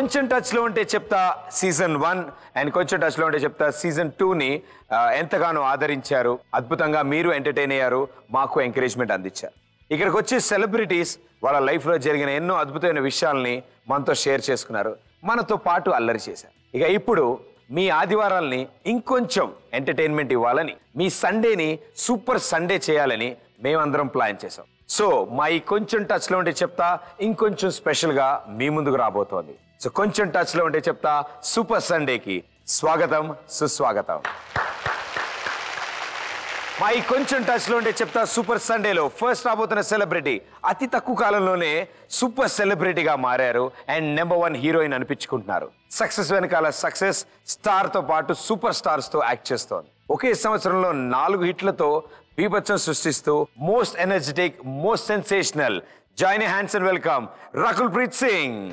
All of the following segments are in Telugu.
కొంచెం టచ్లో ఉంటే చెప్తా సీజన్ వన్ అండ్ కొంచెం టచ్లో ఉంటే చెప్తా సీజన్ టూని ఎంతగానో ఆదరించారు. అద్భుతంగా మీరు ఎంటర్టైన్ అయ్యారు. మాకు ఎంకరేజ్మెంట్ అందించారు. ఇక్కడికి వచ్చి సెలబ్రిటీస్ వాళ్ళ లైఫ్లో జరిగిన ఎన్నో అద్భుతమైన విషయాల్ని మనతో షేర్ చేసుకున్నారు. మనతో పాటు అల్లరి చేశారు. ఇక ఇప్పుడు మీ ఆదివారాల్ని ఇంకొంచెం ఎంటర్టైన్మెంట్ ఇవ్వాలని మీ సండేని సూపర్ సండే చేయాలని మేమందరం ప్లాన్ చేసాం సో మా ఈ కొంచెం టచ్లో ఉంటే చెప్తా ఇంకొంచెం స్పెషల్గా మీ ముందుకు రాబోతోంది. సో కొంచెం టచ్లో ఉంటే చెప్తా సూపర్ సండేకి స్వాగతం సుస్వాగతం. మా ఈ కొంచెం టచ్లో ఉంటే చెప్తా సూపర్ సండేలో ఫస్ట్ రాబోతున్న సెలబ్రిటీ అతి తక్కువ కాలంలోనే సూపర్ సెలబ్రిటీగా మారారు అండ్ నెంబర్ వన్ హీరోయిన్ అనిపించుకుంటున్నారు. సక్సెస్ వెనకాల సక్సెస్ స్టార్తో పాటు సూపర్ స్టార్స్తో యాక్ట్ చేస్తోంది. ఒకే సంవత్సరంలో నాలుగు హిట్లతో బీభత్సం సృష్టిస్తూ most energetic most sensational. Join hands and welcome. Rakul Preet Singh.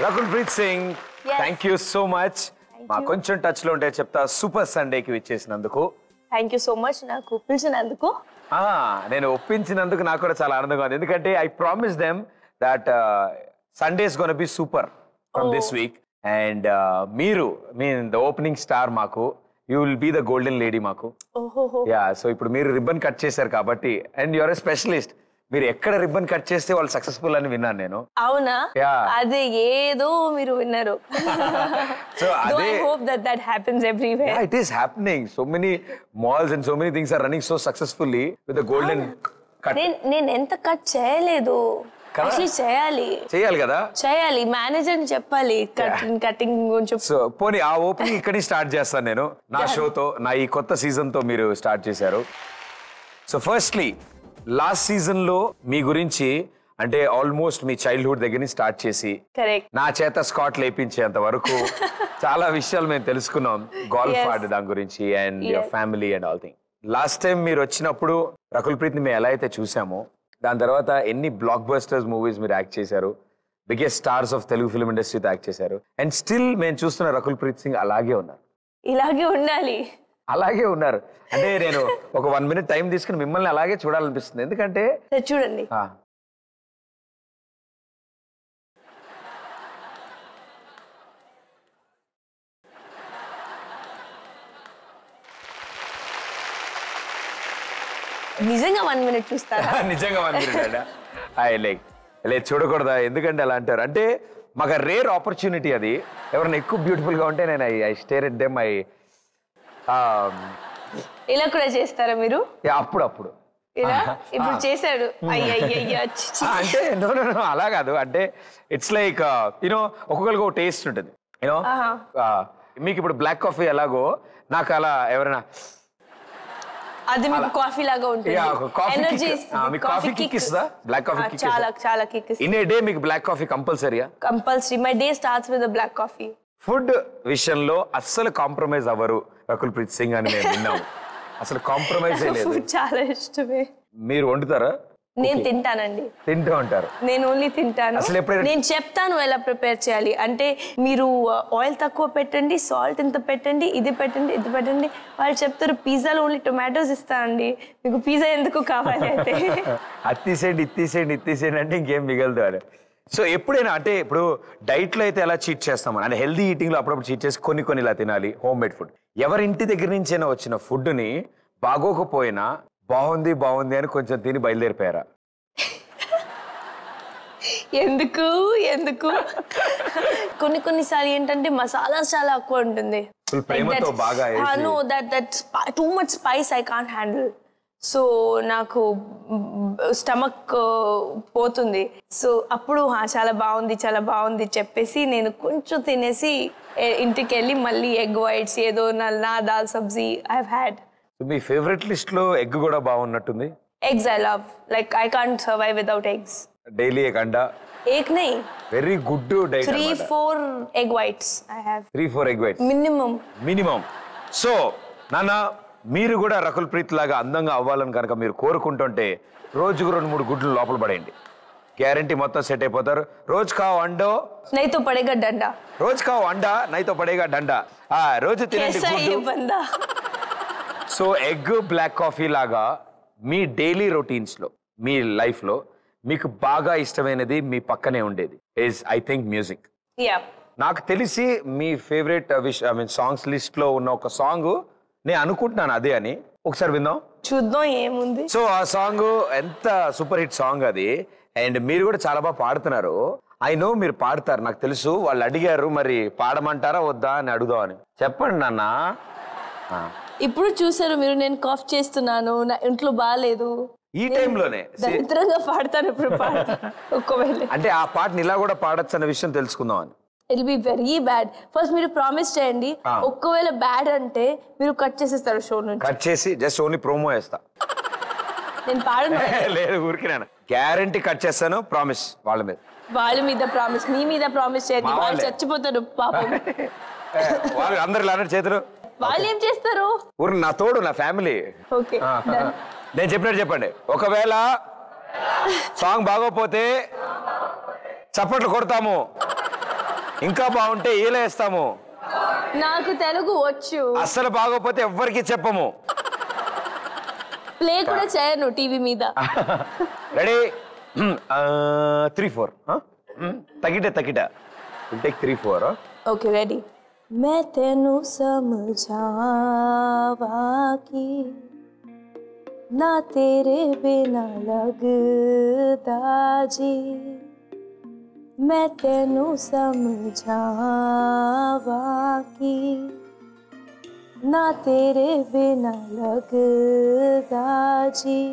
Rakul Preet Singh. Thank you so much మా కొంచెం టచ్లో ఉంటే చెప్తా సూపర్ సండేకి విచ్చేసినందుకు. థ్యాంక్ యూ సో మచ్ నాకు పిలిచినందుకు ఆ, నేను ఒప్పించినందుకు నాకు కూడా చాలా ఆనందంగా ఉంది. ఎందుకంటే I promise them that Sundays gonna be super from this week and మీరు మీన్ ద ఓపెనింగ్ స్టార్ మాకు you will be the golden lady మాకు. యా సో ఇప్పుడు మీరు రిబ్బన్ కట్ చేశారు కాబట్టి అండ్ యువర్ ఎ స్పెషలిస్ట్ మీరు ఎక్కడ రిబ్బన్ కట్ చేస్తే వాళ్ళు సక్సెస్ఫుల్ అని విన్నాను నేను. అవునా. అదే ఏదో మీరు విన్నారు. ఐ అదే- hope that that happens everywhere is happening. So many malls and so many things are running so successfully with the golden cut. నేను ఎంత కట్ చేయలేదు. చేయాలి. చేయాలి కదా? చేయాలి. మేనేజర్ చెప్పాలి కటింగ్ కటింగ్ గురించి సో పోనీ ఆ ఓపెనింగ్ ఇక్కడి స్టార్ట్ చేస్తాను నేను. నా షోతో నా ఈ కొత్త సీజన్తో మీరు స్టార్ట్ చేశారు. సో ఫస్ట్లీ లాస్ట్ సీజన్లో మీ గురించి అంటే ఆల్మోస్ట్ మీ చైల్డ్హుడ్ దగ్గర నుంచి స్టార్ట్ చేసి నా చేత స్కాట్ లేపించేంత వరకు చాలా విషయాలు మేము తెలుసుకున్నాం. గోల్ఫ్. ఆడే దాని గురించి and your. Family and all thing last time మీరు వచ్చినప్పుడు రకుల్ ప్రీత్ని మేము ఎలా అయితే చూసామో దాని తర్వాత ఎన్ని బ్లాక్ బస్టర్స్ మూవీస్ మీరు యాక్ట్ చేశారు biggest stars of Telugu film ఇండస్ట్రీతో act చేశారు అండ్ స్టిల్ మేము చూస్తున్న రకుల్ ప్రీత్ సింగ్ అలాగే ఉన్నారు. ఇలాగే ఉండాలి. అలాగే ఉన్నారు. అంటే నేను ఒక వన్ మినిట్ టైం తీసుకుని మిమ్మల్ని అలాగే చూడాలనిపిస్తుంది. ఎందుకంటే చూడండి. నిజంగా వన్ మినిట్ చూస్తారా? నిజంగా వన్ మినిట్ ఐ లైక్ లేదు చూడకూడదా? ఎందుకంటే అలా అంటారు. అంటే మాకు రేర్ ఆపర్చునిటీ అది. ఎవరైనా ఎక్కువ బ్యూటిఫుల్గా ఉంటే నేను I stare at them I ఇలా కూడా చేస్తారా మీరు? అప్పుడు అప్పుడు ఇలా? ఇప్పుడు చేశాడు. అంటే అలా కాదు. అంటే ఇట్స్ లైక్ యూనో ఒక్కొక్కరికి ఒక టేస్ట్ ఉంటుంది. యూనో. మీకు ఇప్పుడు బ్లాక్ కాఫీ ఎలాగో నాకు అలా ఎవరైనా అది మీకు కాఫీ లాగా ఉంటుంది. ఎనర్జీ మీకు coffee kick ఇస్తుందా? Black coffee kick చాలా చాలా కిక్ ఇన్ ఏ డే మీకు black coffee కంపల్సరీయా compulsory my day starts with black coffee food విషయంలో అస్సలు కాంప్రమైజ్ అవ్వరు. రకుల్ ప్రీత్ సింగ్ అని మేము విన్నాము అసలు కాంప్రమైజ్ లేదు. చాలా ఇష్టమే. మీరు వండుతారా? నేను తింటానండి. తింటూ ఉంటారు. నేను ఓన్లీ తింటాను. నేను చెప్తాను ఎలా ప్రిపేర్ చేయాలి. అంటే మీరు ఆయిల్ తక్కువ పెట్టండి సాల్ట్ ఇంత పెట్టండి ఇది పెట్టండి ఇది పెట్టండి. వాళ్ళు చెప్తారు పిజ్జాలో ఓన్లీ టొమాటోస్ ఇస్తానండి. మీకు పిజ్జా ఎందుకు కావాలి అయితే? అది తీసేయండి ఇది తీసేయండి ఇది తీసేయండి అంటే ఇంకేం మిగలదు సో ఎప్పుడైనా అంటే ఇప్పుడు డైట్లో అయితే ఎలా చీట్ చేస్తామని అంటే హెల్దీ ఈటింగ్లో అప్పుడప్పుడు చీట్ చేసి కొన్ని కొన్ని ఇలా తినాలి హోమ్ మేడ్ ఫుడ్ ఎవరి ఇంటి దగ్గర నుంచైనా వచ్చిన ఫుడ్ని బాగోకపోయినా బాగుంది బాగుంది అని కొంచెం తిని బయలుదేరిపోయారా? ఎందుకు? ఎందుకు? కొన్ని కొన్నిసార్లు ఏంటంటే మసాలా చాలా ఎక్కువ ఉంటుంది. బాగా వేసి- no that that too much spice I can't handle so నాకు స్టమక్ పోతుంది. సో అప్పుడు చాలా బాగుంది చాలా బాగుంది చెప్పేసి నేను కొంచెం తినేసి ఇంటికి వెళ్ళి మళ్ళీ ఎగ్ వైట్స్ ఏదో నా దాల్ సబ్జీ ఐ హ్యాడ్ మీ ఫేవరెట్ లిస్ట్లో ఎగ్ కూడా బాగున్నట్టుంది? Eggs I love like I can't survive without eggs daily egg అండా ఎగ్ నై very good diet 3 4 egg whites I have 3 4 egg whites minimum minimum so నానా మీరు కూడా రకుల్ ప్రీత్ లాగా అందంగా అవ్వాలని కనుక మీరు కోరుకుంటుంటే రోజుకు రెండు మూడు గుడ్లు లోపల పడేయండి. గ్యారంటీ మొత్తం సెట్ అయిపోతారు. రోజు కావు అండో నైతో పడేగా డండా. రోజు కావు అండా నైతో పడేగా డండా. ఆ రోజు తినండి సో ఎగ్ బ్లాక్ కాఫీ లాగా మీ డైలీ రొటీన్స్లో మీ లైఫ్లో మీకు బాగా ఇష్టమైనది మీ పక్కనే ఉండేది ఇస్ ఐ థింక్ మ్యూజిక్ నాకు తెలిసి మీ favourite uh, wish I mean songs లిస్ట్లో ఉన్న ఒక సాంగ్ నేను అనుకుంటున్నాను అదే అని. ఒకసారి విందాం. చూద్దాం ఏముంది. సో ఆ సాంగ్ ఎంత సూపర్ హిట్ సాంగ్ అది. అండ్ మీరు కూడా చాలా బాగా పాడుతున్నారు. ఐ నో మీరు పాడతారు నాకు తెలుసు. వాళ్ళు అడిగారు మరి పాడమంటారా వద్దా అని అడుగుదామని చెప్పండి నాన్న. ఇప్పుడు చూసారు మీరు నేను కాఫ్ చేస్తున్నాను నా ఇంట్లో బాగాలేదు. ఈ టైంలోనే. దరిద్రంగా పాడతాను ఇప్పుడు పాడతాను అంటే ఆ పాటని ఇలా కూడా పాడొచ్చు అన్న విషయం తెలుసుకుందాం అని. It be very bad first మీరు ప్రామిస్ చేయండి. ఒక్కవేళ బ్యాడ్ అంటే మీరు కట్ చేసేస్తారు షో నుంచి. కట్ చేసి జస్ట్ ఓన్లీ ప్రోమో వేస్తా. నేను పాడను. లేదు ఊరికి నేను. గ్యారంటీ కట్ చేస్తాను ప్రామిస్ వాళ్ళ మీద. వాళ్ళ మీద ప్రామిస్ మీ మీద ప్రామిస్ చేయండి వాళ్ళు. చచ్చిపోతారు పాపం. వాళ్ళు అందరు ఇలా చేతులు. వాళ్ళు ఏం చేస్తారు? ఊరు నా తోడు నా ఫ్యామిలీ ఓకే నేను చెప్పినట్టు చెప్పండి. ఒకవేళ సాంగ్ బాగోపోతే చప్పట్లు కొడతాము. ఇంకా బాగుంటే ఈలేస్తాము నాకు తెలుగు వచ్చు అస్సలు బాగోపోతే ఎవ్వరికి చెప్పము ప్లే కూడా చేయను టీవీ మీద రెడీ త్రీ ఫోర్ తగిట తగిట take three four okay ready मैं तेनू समझावा कि ना तेरे बिना लगदा जी मैं तेनु समझावा की ना तेरे बिना लग दाजी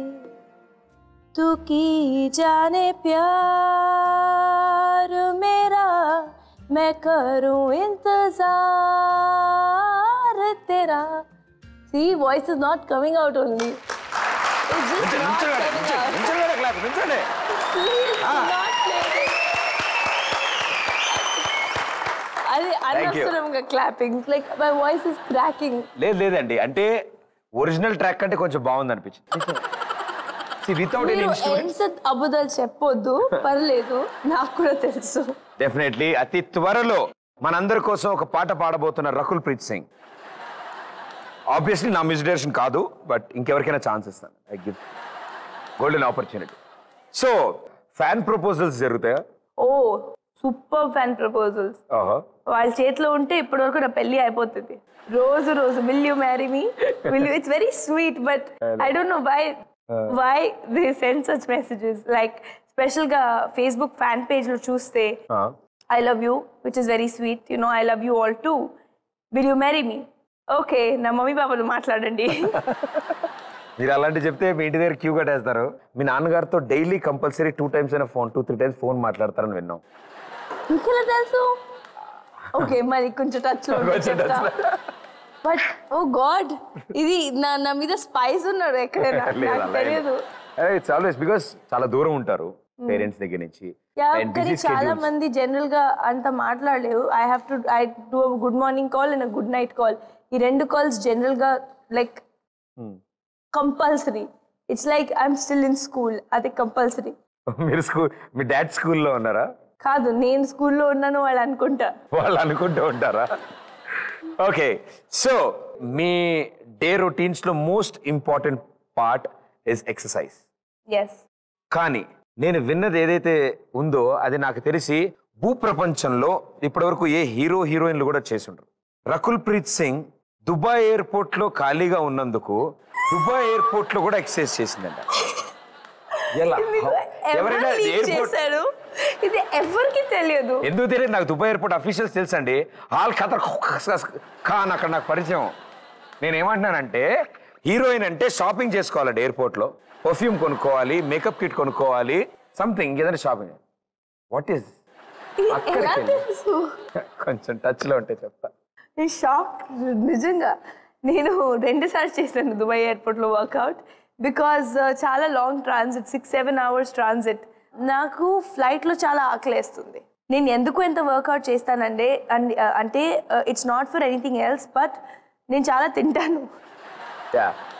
तू की जाने प्यार मेरा मैं करूँ इंतज़ार तेरा। See voice is not coming out only అనవసరంగా clapping like my voice is cracking లేదు లేదండి. అంటే ఒరిజినల్ ట్రాక్ కంటే కొంచెం బాగుంది అనిపించింది వితౌట్ ఎనీ ఎంత అబద్ధాలు చెప్పొద్దు. పర్లేదు. నాకు కూడా తెలుసు. డెఫినెట్లీ అతి త్వరలో మనందరి కోసం ఒక పాట పాడబోతున్న రకుల్ ప్రీత్ సింగ్. ఆబ్వియస్లీ నా మ్యూజిక్ డైరెక్షన్ కాదు బట్ ఇంకెవరికైనా ఛాన్స్ ఇస్తాను. I give golden opportunity so fan proposals జరుగుతాయా? ఓ సూపర్ ఫ్యాన్ ప్రపోజల్స్. వాళ్ళ చేతిలో ఉంటే ఇప్పటి వరకు నా పెళ్ళి అయిపోతుంది. రోజు రోజు will you marry me will you it's very sweet but I don't know why why they send such messages like స్పెషల్గా ఫేస్బుక్ ఫ్యాన్ పేజ్లో చూస్తే I love you which is very sweet you know I love you all too will you marry me okay నా మమ్మీ పాపలు మాట్లాడండి. మీరు అలాంటి చెప్తే మీ ఇంటి దగ్గర క్యూ కట్టేస్తారు. మీ నాన్నగారితో డైలీ కంపల్సరీ టూ టైమ్స్ అయినా phone two three times phone మాట్లాడతారని విన్నాం. ఇంకెలా తెలుసు? ఓకే మరి కొంచెం టచ్. బట్ ఓ గాడ్ ఇది నా నా మీద స్పైస్ ఉన్నాడు ఎక్కడైనా. తెలియదు ఇట్స్ ఆల్వేస్ బికాస్ చాలా దూరం ఉంటారు పేరెంట్స్ దగ్గర నుంచి కానీ చాలా. మంది జనరల్గా అంత మాట్లాడలేవు. I have to I do good morning call and good night call ఈ రెండు కాల్స్ జనరల్గా like Hmm. Compulsory it's like I'm still in school అది కంపల్సరీ మీరు స్కూల్ మీ డాడ్ స్కూల్లో ఉన్నారా? కాదు నేను స్కూల్లో ఉన్నాను వాళ్ళు అనుకుంటా. వాళ్ళు అనుకుంటూ ఉంటారా? ఓకే సో మీ day రొటీన్స్లో most important part is exercise yes కానీ నేను విన్నది ఏదైతే ఉందో అది నాకు తెలిసి భూప్రపంచంలో ఇప్పటివరకు ఏ హీరో హీరోయిన్లు కూడా చేసుంటారు రకుల్ ప్రీత్ సింగ్ దుబాయ్ ఎయిర్పోర్ట్లో ఖాళీగా ఉన్నందుకు దుబాయ్ ఎయిర్పోర్ట్లో కూడా ఎక్సర్సైజ్ చేసిందంట. ఎలా? ఎవరైనా ఎయిర్పోర్ట్ ఇది ఎవరికి తెలియదు? ఎందుకు తెలియదు? నాకు దుబాయ్ ఎయిర్పోర్ట్ అఫీషియల్స్ తెలుసండి. ఆల్ ఖతర్ ఖాన్ అక్కడ నాకు పరిచయం. నేను ఏమంటున్నానంటే హీరోయిన్ అంటే షాపింగ్ చేసుకోవాలండి ఎయిర్పోర్ట్లో. పర్ఫ్యూమ్ కొనుక్కోవాలి మేకప్ కిట్ కొనుక్కోవాలి సంథింగ్ ఏదైనా షాపింగ్. What is. తెలుసు? కొంచెం టచ్లో ఉంటే చెప్తా. నేను షాక్ నిజంగా నేను రెండుసార్లు చేశాను దుబాయ్ ఎయిర్పోర్ట్లో వర్కౌట్. బికాజ్ చాలా long transit six seven hours transit. నాకు ఫ్లైట్లో చాలా ఆకలేస్తుంది. నేను ఎందుకు ఎంత వర్కౌట్ చేస్తానంటే అంటే it's not for anything else but నేను చాలా తింటాను.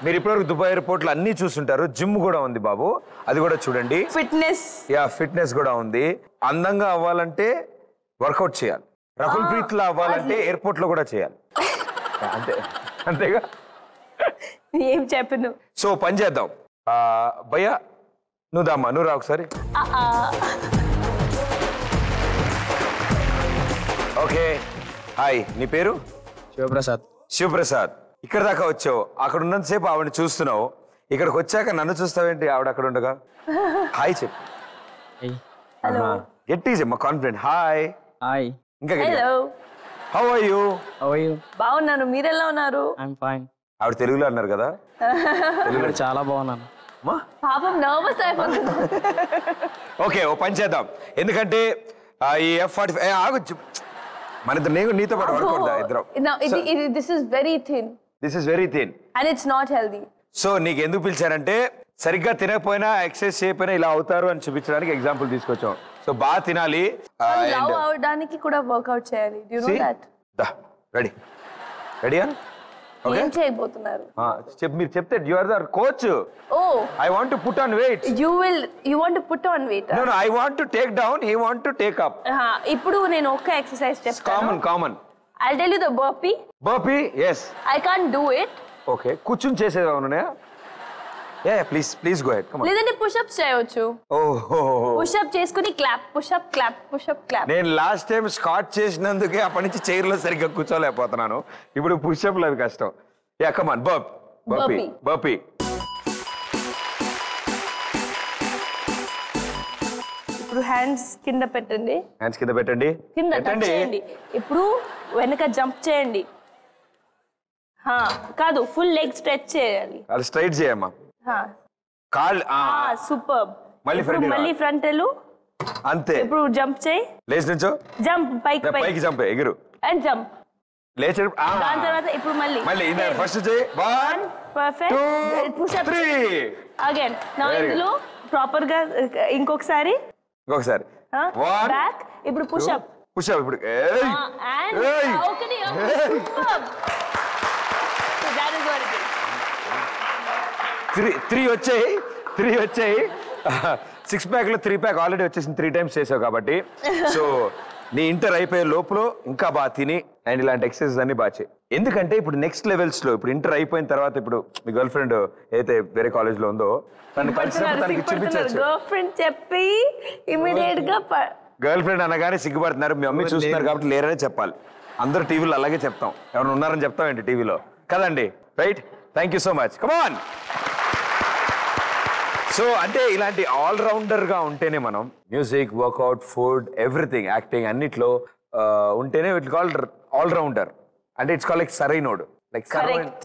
మీరు ఇప్పటివరకు దుబాయ్ ఎయిర్పోర్ట్లో అన్ని చూస్తుంటారు. జిమ్ కూడా ఉంది బాబు. అది కూడా చూడండి. ఫిట్నెస్ యా ఫిట్నెస్ కూడా ఉంది. అందంగా అవ్వాలంటే వర్కౌట్ చేయాలి. రకుల్ ప్రీత్ లా అవ్వాలంటే ఎయిర్పోర్ట్లో కూడా చేయాలి. అంతే. అంతేగా? ఏం చెప్పను. సో పని చేద్దాం. భయ్యా నువ్వు దామ్మా నువ్వు రా ఒకసారి. ఆ, ఆ. ఓకే. హాయ్ నీ పేరు? శివప్రసాద్. శివప్రసాద్. ఇక్కడ దాకా వచ్చావు. అక్కడ ఉన్నంతసేపు ఆవిడని చూస్తున్నావు. ఇక్కడికి వచ్చాక నన్ను చూస్తావేంటి? ఆవిడ అక్కడ ఉండగా? హాయ్ చెప్పు. గట్టి చెప్పమ్మా కాన్ఫిడెంట్ హాయ్. Hi. ఇంకా hello how are you are you? బాగున్నాను. మీరు ఎలా ఉన్నారు? I'm fine. ఆవిడ తెలుగులో అన్నారు కదా? ఇక్కడ చాలా బాగున్నాను. పాపం నర్వస్ అయిపోతుంది ఓకే ఓ పని చేద్దాం. ఎందుకంటే ఈ ఎఫ్ ఫార్టీ ఫైవ్ ఆగొచ్చు మన ఇద్దరు నేను నీతో పాటు పడుకుంటా ఇద్దరం. This is very thin this is very thin and it's not healthy so నీకు ఎందుకు పిలిచారంటే సరిగ్గా తినకపోయినా ఎక్సర్సైజ్ చేయకపోయినా ఇలా అవుతారు అని చూపించడానికి ఎగ్జాంపుల్ తీసుకొచ్చాం. సో బాగా తినాలి. అవడానికి కూడా వర్కౌట్ చేయాలి. రెడీ. రెడీయా? ఏం చేయబోతున్నారు? మీరు చెప్తే you are the coach. Oh. I want to put on weight you will you want to put on weight no no I want to take down he want to take up ఇప్పుడు నేను ఒక్క ఎక్సర్సైజ్ చెప్తాను. Come on come on I tell you the burpee burpee yes I can't do it okay కూర్చుని చేసేది అవునా yeah please please go head come లేదంటే పుషప్స్ చేయవచ్చు ఓహో. పుషప్ చేసుకుని clap pushup clap pushup clap నేను లాస్ట్ టైం స్కాట్ చేసినందుకే అప్పటి నుంచి చైర్లో సరిగ్గా కూర్చోలేకపోతున్నాను. ఇప్పుడు పుషప్ అవి కష్టం. Yeah come on burp burpee Burpee. Burpee ఇప్పుడు హ్యాండ్స్ కింద పెట్టండి. హ్యాండ్స్ కింద పెట్టండి. కింద పెట్టండి. చేయండి. ఇప్పుడు వెనక జంప్ చేయండి. కాదు ఫుల్ లెగ్ స్ట్రెచ్ చేయాలి. అది స్ట్రైట్ చేయమ్మా. కాల్ ఆ, సూపర్ మళ్ళీ కి మళ్ళీ ఫ్రంట్ వెళ్ళు. అంతే. ఇప్పుడు జంప్ చేయి. లేచి నుంచో. జంప్ పైకి పైకి. చంపే ఎగురు. అండ్ జంప్ లేచి దాని తర్వాత ఇప్పుడు మళ్ళీ. మళ్ళీ ఫస్ట్ చేయి. One perfect two pushup three again నా. ఇందులో ప్రాపర్గా ఇంకొకసారి. ఇంకొకసారి. బ్యాక్ ఇప్పుడు పుషప్ పుష్ ఇప్పుడు. ఏయ్! అండ్ ఓకే ఏయ్. That is what it three three వచ్చాయి త్రీ వచ్చాయి. సిక్స్ ప్యాక్లో త్రీ ప్యాక్ ఆల్రెడీ వచ్చేసింది త్రీ టైమ్స్ చేసావు కాబట్టి. సో నీ ఇంటర్ అయిపోయే లోపల ఇంకా బాగా తిని అండ్ ఇలాంటి ఎక్సర్సైజ్ అన్ని బాగా చేయి. ఎందుకంటే ఇప్పుడు నెక్స్ట్ లెవెల్స్లో ఇప్పుడు ఇంటర్ అయిపోయిన తర్వాత ఇప్పుడు మీ గర్ల్ ఫ్రెండ్ అయితే వేరే కాలేజ్లో ఉందో తను కలిసినప్పుడు తనకి చూపించవచ్చు. గర్ల్ ఫ్రెండ్ చెప్పి ఇమీడియట్గా ప- గర్ల్ ఫ్రెండ్ అనగానే సిగ్గుపడుతున్నారు. మీ మమ్మీ చూస్తున్నారు కాబట్టి లేరనే చెప్పాలి. అందరు టీవీలో అలాగే చెప్తాం. ఎవరు ఉన్నారని చెప్తాం ఏంటి టీవీలో? కదండి. Right thank you so much come on so అంటే ఇలాంటి ఆల్ రౌండర్గా ఉంటేనే మనం music workout food everything acting అన్నిట్లో ఉంటేనే ఇట్ కాల్ ఆల్ రౌండర్ అంటే it's call like Sarainodu. Like.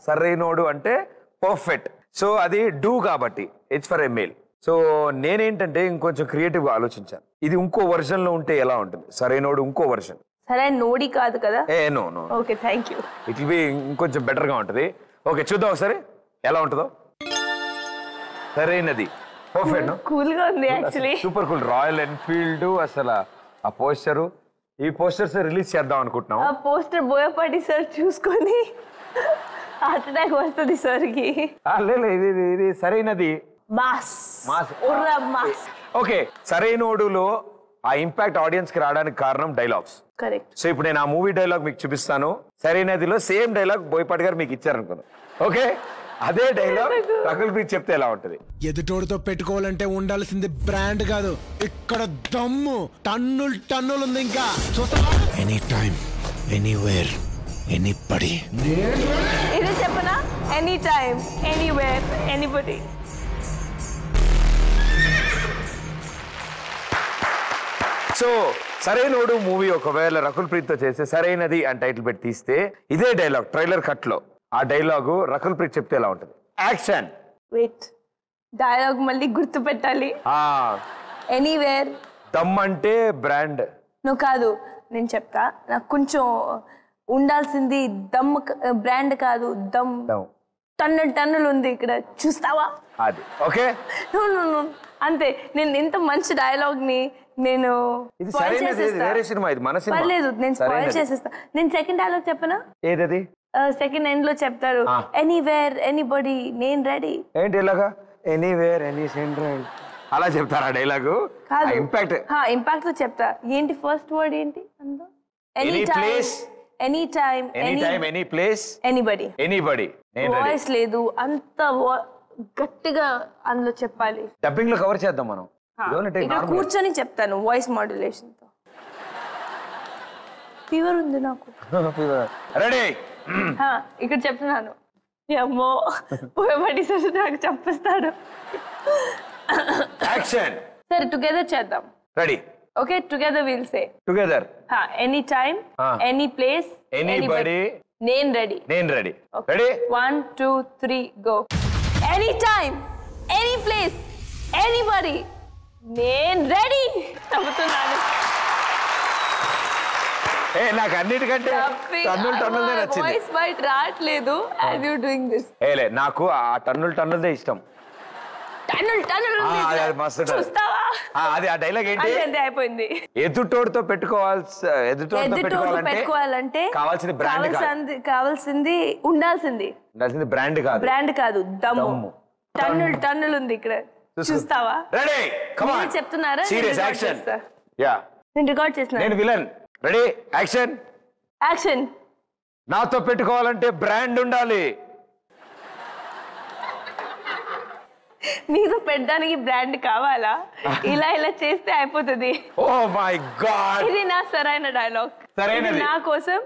Sarainodu అంటే పర్ఫెక్ట్. సో అది డూ కాబట్టి. It's for a male. So నేనేంటంటే ఇంకొంచెం క్రియేటివ్గా ఆలోచించాను. ఇది ఇంకో లో ఉంటే ఎలా ఉంటుంది? సరైనోడు ఇంకో వర్షన్. సరే నోడి కాదు కదా? ఏ no no okay thank you. It be ఇంకొంచెం better గా ఉంటుంది. ఓకే చూద్దాం ఒకసారి. ఎలా ఉంటుందో? సరైనది. పర్ఫెక్ట్ కూల్గా ఉంది actually super cool Royal Enfield అసలు ఆ పోస్టరు ఈ పోస్టర్స్ రిలీజ్ చేద్దాం అనుకుంటున్నాం ఆ పోస్టర్ బోయపాటి సార్ చూసుకొని హార్ట్ అటాక్ వస్తుంది సార్కి. ఆ, లే లే, ఇది ఇది- సరైనది. మాస్. ఉర్రా మాస్ ఓకే సరైనోడులో ఆ ఇంపాక్ట్ ఆడియన్స్కి రావడానికి కారణం డైలాగ్స్ కరెక్ట్ సో ఇప్పుడు నేను ఆ మూవీ డైలాగ్ మీకు చూపిస్తాను. సరైనదిలో సేమ్ డైలాగ్ బోయపాటి గారు మీకు ఇచ్చారనుకున్నాను ఓకే అదే డైలాగ్ రకుల్ ప్రీత్ చెప్తే ఎలా ఉంటుంది? ఎదుటోడితో పెట్టుకోవాలంటే ఉండాల్సింది బ్రాండ్ కాదు ఇక్కడ దమ్ము టన్నులు టన్నులు ఉంది ఇంకా. ఎనీ టైం ఎనీవేర్ ఎనీబడి ఇదే చెప్పనా? Any time anywhere anybody so Sarrainodu movie ఒకవేళ రకుల్ ప్రీత్తో చేస్తే సరైనది అని టైటిల్ పెట్టి తీస్తే ఇదే డైలాగ్ ట్రైలర్ కట్లో. ఆ డైలాగు రకుల్ ప్రీత్ చెప్తే ఎలా ఉంటుంది? యాక్షన్ వెయిట్ డైలాగ్ మళ్ళీ గుర్తు పెట్టాలి ఆ. ఎనీవేర్ దమ్ అంటే బ్రాండ్. నువ్వు కాదు నేను చెప్తా. నాకు కొంచెం ఉండాల్సింది దమ్ బ్రాండ్ కాదు దమ్. టన్నులు టన్నులు ఉంది ఇక్కడ. చూస్తావా? అది. ఓకే? అంతే. నేను ఇంత మంచి డైలాగ్ని నేను. వేరే సినిమా. ఇది మన పర్లేదు నేను స్పాయిల్. చేసేస్తా. నేను సెకండ్ డైలాగ్ చెప్పనా? ఏదది? సెకండ్ ఎండ్లో చెప్తారు. ఎనీవేర్ ఎనీబడి నేను రెడీ ఏంటి ఇలాగా ఎనీవేర్ ఎనీ సెంట్రల్ అలా చెప్తారా డైలాగు కాదు. ఇంపాక్ట్ ఇంపాక్ట్లో చెప్తా. ఏంటి ఫస్ట్ వర్డ్ ఏంటి అందులో? Any place, any time any time any place anybody anybody voice లేదు అంత గట్టిగా అందులో చెప్పాలి. డబ్బింగ్లో కవర్ చేద్దాం మనం. కూర్చొని చెప్తాను వాయిస్ మాడ్యులేషన్తో. ఫీవర్ ఉంది నాకు. రెడీ ఇక్కడ చెప్తున్నాను. అమ్మో పోయబడి సరే నాకు చెప్పేస్తాడు. యాక్షన్ సరే టుగెదర్ చేద్దాం. Ready okay together will say together any time Ah. Any place anybody నేను రెడీ నేను ready ready one two three go any time any place anybody నేను రెడీ చెబుతున్నాను ఏ నాకు అన్నిటికంటే టన్నులు టన్నులదే నచ్చింది. వాయిస్ బయట రావట్లేదు. అండ్ యూ డూయింగ్ దిస్ ఏలే నాకు ఆ టన్నులు టన్నులదే ఇష్టం. టన్నులు టన్నులు మస్తు. చూస్తావా? ఆ, అది ఆ డైలాగ్ ఏంటి? అంతే అయిపోయింది. ఎదుటోడితో పెట్టుకోవాల్సి ఎదుటోడితో ఎదుటోడు పెట్టుకోవాలంటే పెట్టుకోవాలంటే కావాల్సింది బ్రాండ్ కావాల్సింది ఉండాల్సింది. ఉండాల్సింది బ్రాండ్ కాదు. బ్రాండ్ కాదు దమ్ము. టన్నులు టన్నులు ఉంది ఇక్కడ. చూస్తావా? రెడీ కమాన్ మీరు చెప్తున్నారా? నేను సీరియస్ యాక్షన్. యా నేను రికార్డ్ చేసిన? నేను విలన్ రెడీ యాక్షన్ యాక్షన్ నాతో పెట్టుకోవాలంటే బ్రాండ్ ఉండాలి. నీతో పెట్టడానికి బ్రాండ్ కావాలా? ఇలా ఇలా చేస్తే అయిపోతుంది. ఓ మై గాడ్ ఇది నా సరైన డైలాగ్ సరైనది. నా కోసం.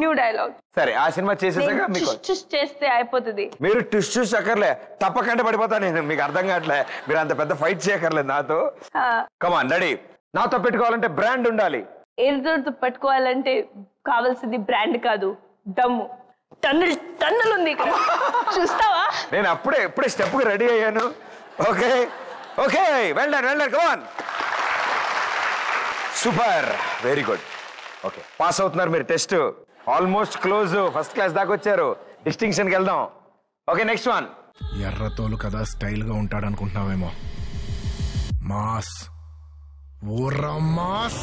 న్యూ డైలాగ్ సరే ఆ సినిమా చేసేసాక మీకు చేస్తే అయిపోతుంది. మీరు టిష్ చూసి అక్కర్లే. తప్పకుండా పడిపోతా నేను. మీకు అర్థం కావట్లే. మీరు అంత పెద్ద ఫైట్ చేయక్కర్లేదు నాతో. కమాన్ రెడీ నాతో పెట్టుకోవాలంటే బ్రాండ్ ఉండాలి. ఏడుతో పట్టుకోవాలంటే కావాల్సింది బ్రాండ్ కాదు దమ్ము. టన్నులు టన్నులు ఉంది ఇక్కడ. చూస్తావా? నేను అప్పుడే ఎప్పుడే స్టెప్కి రెడీ అయ్యాను. ఓకే ఓకే వెళ్ళండి వెళ్ళండి come on super very good okay pass అవుతున్నారు మీరు test almost close first class దాకా వచ్చారు. డిస్టింక్షన్కి వెళ్దాం. ఓకే నెక్స్ట్ వన్ ఎర్రతోలు కదా స్టైల్గా ఉంటాడు అనుకుంటున్నావేమో mass mass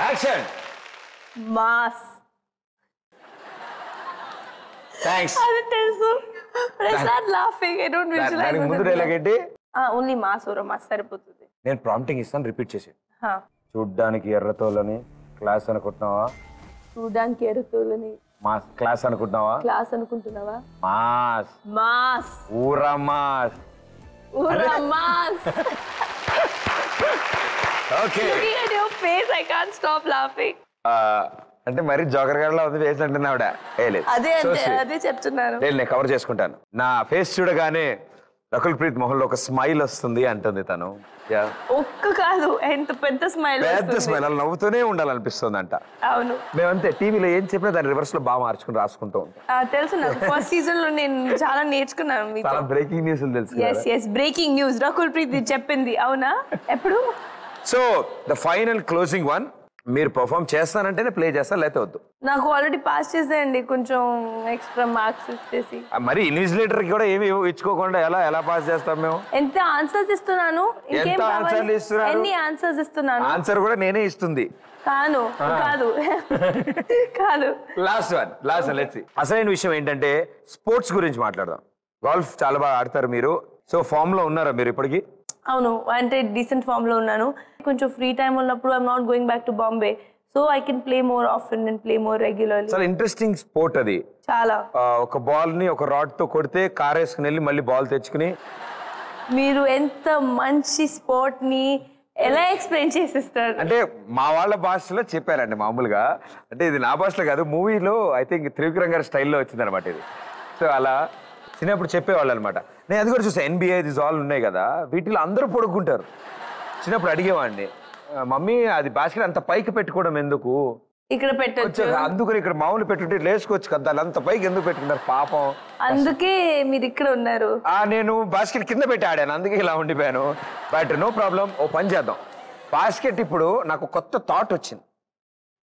action mass thanks అది తెలుసు. ప్రసాద్ లాఫింగ్ ఐ డోంట్ దానికి ముందు డైలాగ్ విజువలైజ్ ఏంటి? ఓన్లీ మాస్ ఓర మాస్ సరిపోతుంది. నేను ప్రాంప్టింగ్ ఇస్తాను రిపీట్ చేసి హా. చూడ్డానికి ఎర్రతోలని క్లాస్ అనుకుంటున్నావా? చూడడానికి ఎరుతులని మా క్లాస్ అనుకుంటున్నావా? క్లాస్ అనుకుంటున్నావా? మాస్. మాస్. ఊరా మాస్. ఊరా mass. Okay. Looking at your face, I can't stop laughing. అంటే మరి జోకర్ గారిలో ఉంది ఫేస్ అంటున్నా ఆవిడ ఏ లేదు. అదే So sweet. అదే చెప్తున్నాను లేదు నేను కవర్ చేసుకుంటాను. నా ఫేస్ చూడగానే రకుల్ ప్రీత్ మొహంలో ఒక స్మైల్ వస్తుంది అంటుంది తను. ఒక్క కాదు ఎంత పెద్ద స్మైల్ పెద్ద స్మైల్ అలా నవ్వుతూనే ఉండాలనిపిస్తుంది అంట అవును. మేమంతే టీవీలో ఏం చెప్పినా దాని రివర్స్లో బాగా మార్చుకుని రాసుకుంటూ ఉంటాం. తెలుసు నాకు. ఫస్ట్ సీజన్లో నేను చాలా నేర్చుకున్నాను చాలా బ్రేకింగ్ న్యూస్ తెలుసు yes yes breaking news Rakul Preet చెప్పింది. అవునా? ఎప్పుడు? So the final closing one. మీరు పర్ఫామ్ చేస్తానంటేనే ప్లే చేస్తా లేకపోతే వద్దు. నాకు ఆల్రెడీ పాస్ చేసేయండి కొంచెం ఎక్స్ట్రా మార్క్స్ ఇచ్చేసి. మరి ఇన్విజిలేటర్కి కూడా ఏమి ఇచ్చుకోకుండా ఎలా ఎలా పాస్ చేస్తాం మేము? ఎంత ఆన్సర్స్ ఇస్తున్నాను? ఇంకేం ఇస్తున్నారు? ఎన్ని ఆన్సర్స్ ఇస్తున్నాను? ఆన్సర్ కూడా నేనే ఇస్తుంది. కాను కాదు. కాదు. Last one last one let's అసలైన విషయం ఏంటంటే స్పోర్ట్స్ గురించి మాట్లాడదాం. గోల్ఫ్ చాలా బాగా ఆడతారు మీరు. సో ఫామ్లో ఉన్నారా మీరు ఇప్పటికి? అవును అంటే డీసెంట్ ఫామ్లో ఉన్నాను. కొంచెం ఫ్రీ టైం ఉన్నప్పుడు I'm not going back to Bombay so I can play more often and play more regularly చాలా ఇంట్రెస్టింగ్ స్పోర్ట్ అది. చాలా. ఒక బాల్ని ఒక రాడ్తో కొడితే కార్ వేసుకుని వెళ్ళి మళ్ళీ బాల్ తెచ్చుకుని మీరు ఎంత మంచి స్పోర్ట్ని ఎలా ఎక్స్ప్లెయిన్ చేసిస్తారు? అంటే మా వాళ్ళ భాషలో చెప్పారండి మామూలుగా. అంటే ఇది నా భాషలో కాదు మూవీలో ఐ థింక్ త్రివిక్రమ్ గారి స్టైల్లో వచ్చింది అనమాట ఇది. సో అలా చిన్నప్పుడు చెప్పేవాళ్ళు అనమాట నేను అది కూడా చూసాను ఎన్బిఐ దిస్ ఆల్ ఉన్నాయి కదా వీటిలో అందరూ పొడుక్కుంటారు. చిన్నప్పుడు అడిగేవాడిని "ఆ, మమ్మీ అది బాస్కెట్ అంత పైకి పెట్టుకోవడం ఎందుకు? ఇక్కడ పెట్టొచ్చు. అందుకని ఇక్కడ మామూలు పెట్టుంటే లేసుకోవచ్చు కదా అంత పైకి ఎందుకు పెట్టుకున్నారు పాపం. అందుకే మీరు ఇక్కడ ఉన్నారు. ఆ నేను బాస్కెట్ కింద పెట్టి ఆడాను అందుకే ఇలా ఉండిపోయాను. బట్ నో ప్రాబ్లం ఓ పని చేద్దాం. బాస్కెట్ ఇప్పుడు నాకు కొత్త థాట్ వచ్చింది.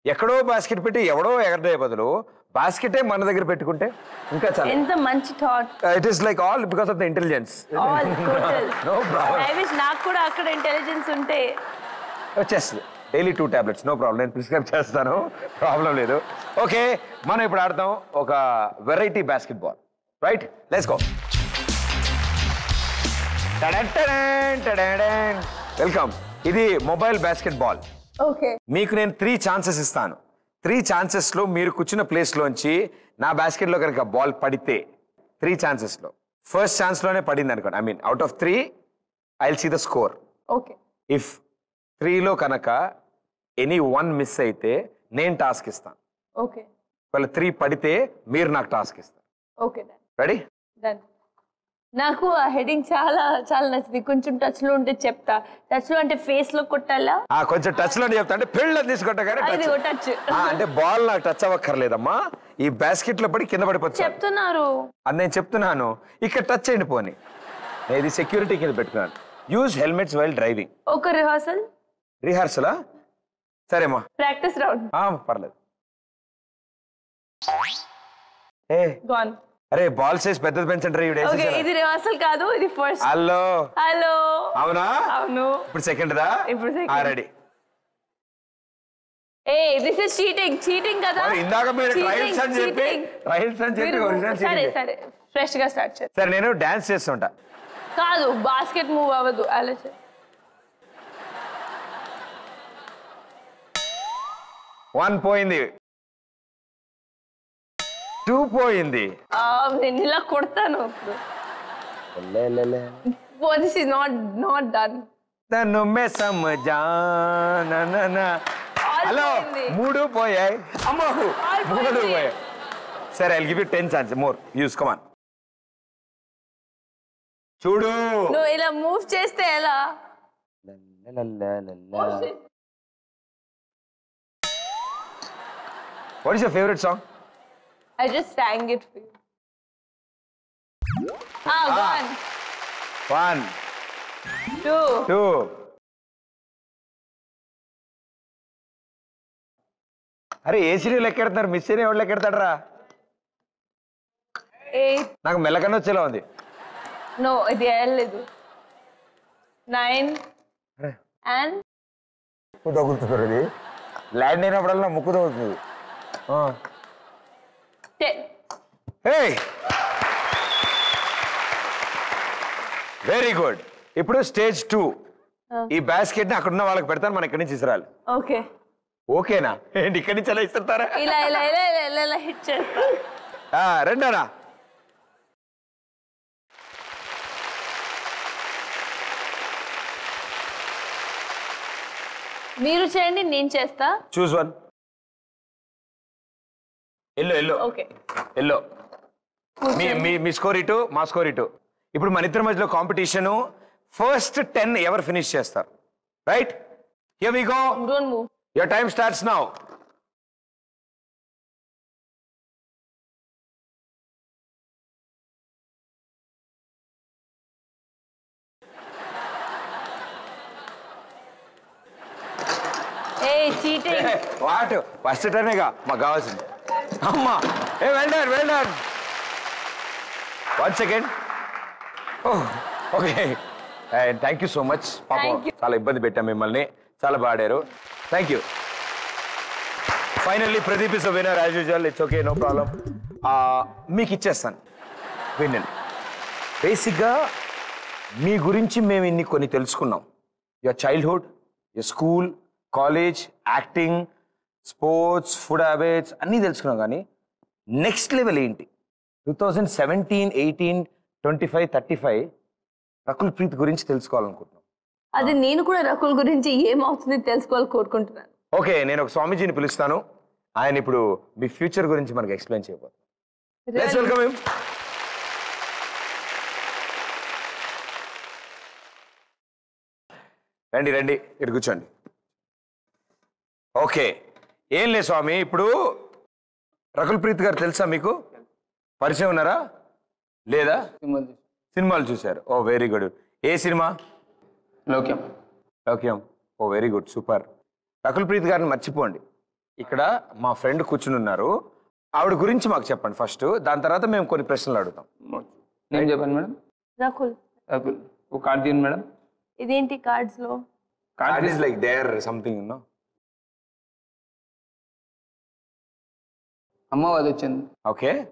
ఎక్కడో బాస్కెట్ పెట్టి ఎవడో ఎగరడే బదులు బాస్కెటే మన దగ్గర పెట్టుకుంటే ఇంకా చాలా. ఎంత మంచి thought it is like all because of the intelligence all no problem I wish నాకు కూడా అక్కడ ఇంటెలిజెన్స్ ఉంటే. వచ్చేస్తుంది daily two tablets no problem నేను ప్రిస్క్రైబ్ చేస్తాను. ప్రాబ్లం లేదు. ఓకే మనం ఇప్పుడు ఆడతాం ఒక variety basket ball right let's go welcome ఇది మొబైల్ బాస్కెట్ బాల్ ఓకే మీకు నేను త్రీ ఛాన్సెస్ ఇస్తాను. త్రీ ఛాన్సెస్లో మీరు కూర్చున్న ప్లేస్లోంచి నా బాస్కెట్లో కనుక బాల్ పడితే త్రీ ఛాన్సెస్లో. ఫస్ట్ ఛాన్స్లోనే పడింది అనుకోండి. I mean out of three I see the score okay. If త్రీలో కనుక ఎనీ వన్ మిస్ అయితే నేను టాస్క్ ఇస్తాను. ఓకే. ఒకవేళ త్రీ పడితే మీరు నాకు టాస్క్ ఇస్తారు. ఓకే రెడీ డన్ నాకు ఆ హెడింగ్ చాలా చాలా నచ్చింది. కొంచెం టచ్లో ఉంటే చెప్తా. టచ్లో అంటే ఫేస్లో కొట్టాలా? ఆ కొంచెం టచ్లో చెప్తా. అంటే పెళ్ళ తీసుకుంటా. టచ్ అంటే బాల్ నాకు టచ్ అవ్వక్కర్లేదమ్మా. ఈ బాస్కెట్లో పడి కింద పడిపోతుంది చెప్తున్నారు. అది నేను చెప్తున్నాను. ఇక్కడ టచ్ చేయండి పోని. ఇది సెక్యూరిటీ కింద పెట్టుకున్నాను. యూజ్ హెల్మెట్స్ వైల్ డ్రైవింగ్ ఒక రిహార్సల్ రిహార్సలా సరేమ్మా ప్రాక్టీస్ రౌండ్ పర్లేదు. ఏ గాన్ అరే బాల్ సైజ్ పెద్దది పెంచండి ఈవిడ ఓకే? ఇది రిహార్సల్ కాదు ఇది ఫస్ట్ హలో. హలో. అవునా? అవును. ఇప్పుడు సెకండ్ దా? ఇప్పుడు second. రెడీ ఏ దిస్ ఇస్ చీటింగ్ చీటింగ్ కదా? ఇందాక మీరు ట్రయల్స్ అని చెప్పి. ట్రయల్స్ అని చెప్పి original సరే. సరే ఫ్రెష్గా స్టార్ట్ సరే నేను డాన్స్ చేస్తుంటా. కాదు బాస్కెట్ మూవ్ అవ్వదు అలా వన్ పోయింది. టూ పోయింది ఆ, నేను ఇలా కొడతాను this is not not done తను మే సమజానా హలో. మూడు పోయాయి. అమ్మో మూడు. పోయాయి. సరే I give you ten chance more use come on చూడు. నువ్వు ఇలా మూవ్ చేస్తే ఎలా? What is favourite song I just sang it for you. Ah, one, one two, two అరే ఏ సీరియల్ ఎక్కెడతారు మిస్ అయిన ఎవరు ఎక్కెడతాడరా eight. నాకు మెల్లకన్నా వచ్చేలా ఉంది. No, ఇది వెళ్ళలేదు. Nine. and? ముక్కు తగులుతుంది అది ల్యాండ్ అయినప్పుడల్లా ముక్కు తగులుతుంది. Ten. వెరీ గుడ్ ఇప్పుడు స్టేజ్ టూ. ఈ బాస్కెట్ని అక్కడ ఉన్న వాళ్ళకి పెడతాను మనం ఇక్కడి నుంచి ఇసరాలి Okay. ఓకేనా? ఏంటి ఇక్కడి నుంచి ఎలా ఇస్తారా ఇలా ఇలా ఇలా ఇలా ఇలా హిట్ చేస్తా. రెండోనా? మీరు చేయండి నేను చేస్తా. Choose one yellow yellow. Okay. Yellow. మీ మీ మీ స్కోర్ ఇటు మా స్కోర్ ఇటు. ఇప్పుడు మన ఇద్దరి మధ్యలో కాంపిటీషన్ ఫస్ట్ టెన్ ఎవరు ఫినిష్ చేస్తారు? Right here we go don't move your time starts now what first టర్నేగా మాకు కావాల్సింది. అమ్మా. ఏ well done well done one second okay thank you so much పాపం. చాలా ఇబ్బంది పెట్టాం మిమ్మల్ని. చాలా బాడారు thank you finally Pradeep is winner as usual it's okay no problem మీకు ఇచ్చేస్తాను. వినండి బేసిక్గా మీ గురించి మేము ఇన్ని కొన్ని తెలుసుకున్నాం. Your childhood your school college acting sports food habits అన్నీ తెలుసుకున్నాం కానీ నెక్స్ట్ లెవెల్ ఏంటి? Two thousand seventeen eighteen twenty five thirty five Rakul Preet గురించి తెలుసుకోవాలనుకుంటున్నాం. అది నేను కూడా రకుల్ గురించి ఏమవుతుంది తెలుసుకోవాలి కోరుకుంటున్నాను. ఓకే నేను ఒక స్వామీజీని పిలుస్తాను. ఆయన ఇప్పుడు మీ ఫ్యూచర్ గురించి మనకి ఎక్స్ప్లెయిన్ వెల్కమ్ హిమ్ రండి రండి ఇటు కూర్చోండి. ఓకే. ఏం లేదు స్వామి ఇప్పుడు రకుల్ ప్రీత్ గారు తెలుసా మీకు? పరిచయం ఉన్నారా? లేదా? సినిమాలు చూశారు. ఓ వెరీ గుడ్ ఏ cinema? Loukyam. Okay oh very good super. Rakul Preet గారిని మర్చిపోండి. ఇక్కడ మా ఫ్రెండ్ కూర్చుని ఉన్నారు. ఆవిడ గురించి మాకు చెప్పండి ఫస్ట్. దాని తర్వాత మేము కొన్ని ప్రశ్నలు అడుగుతాం. నేను చెప్పాను మేడం? రకుల్. రకుల్. ఒక కార్డు తీయండి మేడం. ఇదేంటి కార్డ్స్లో card is like there something no అమ్మవాది వచ్చింది. ఓకే.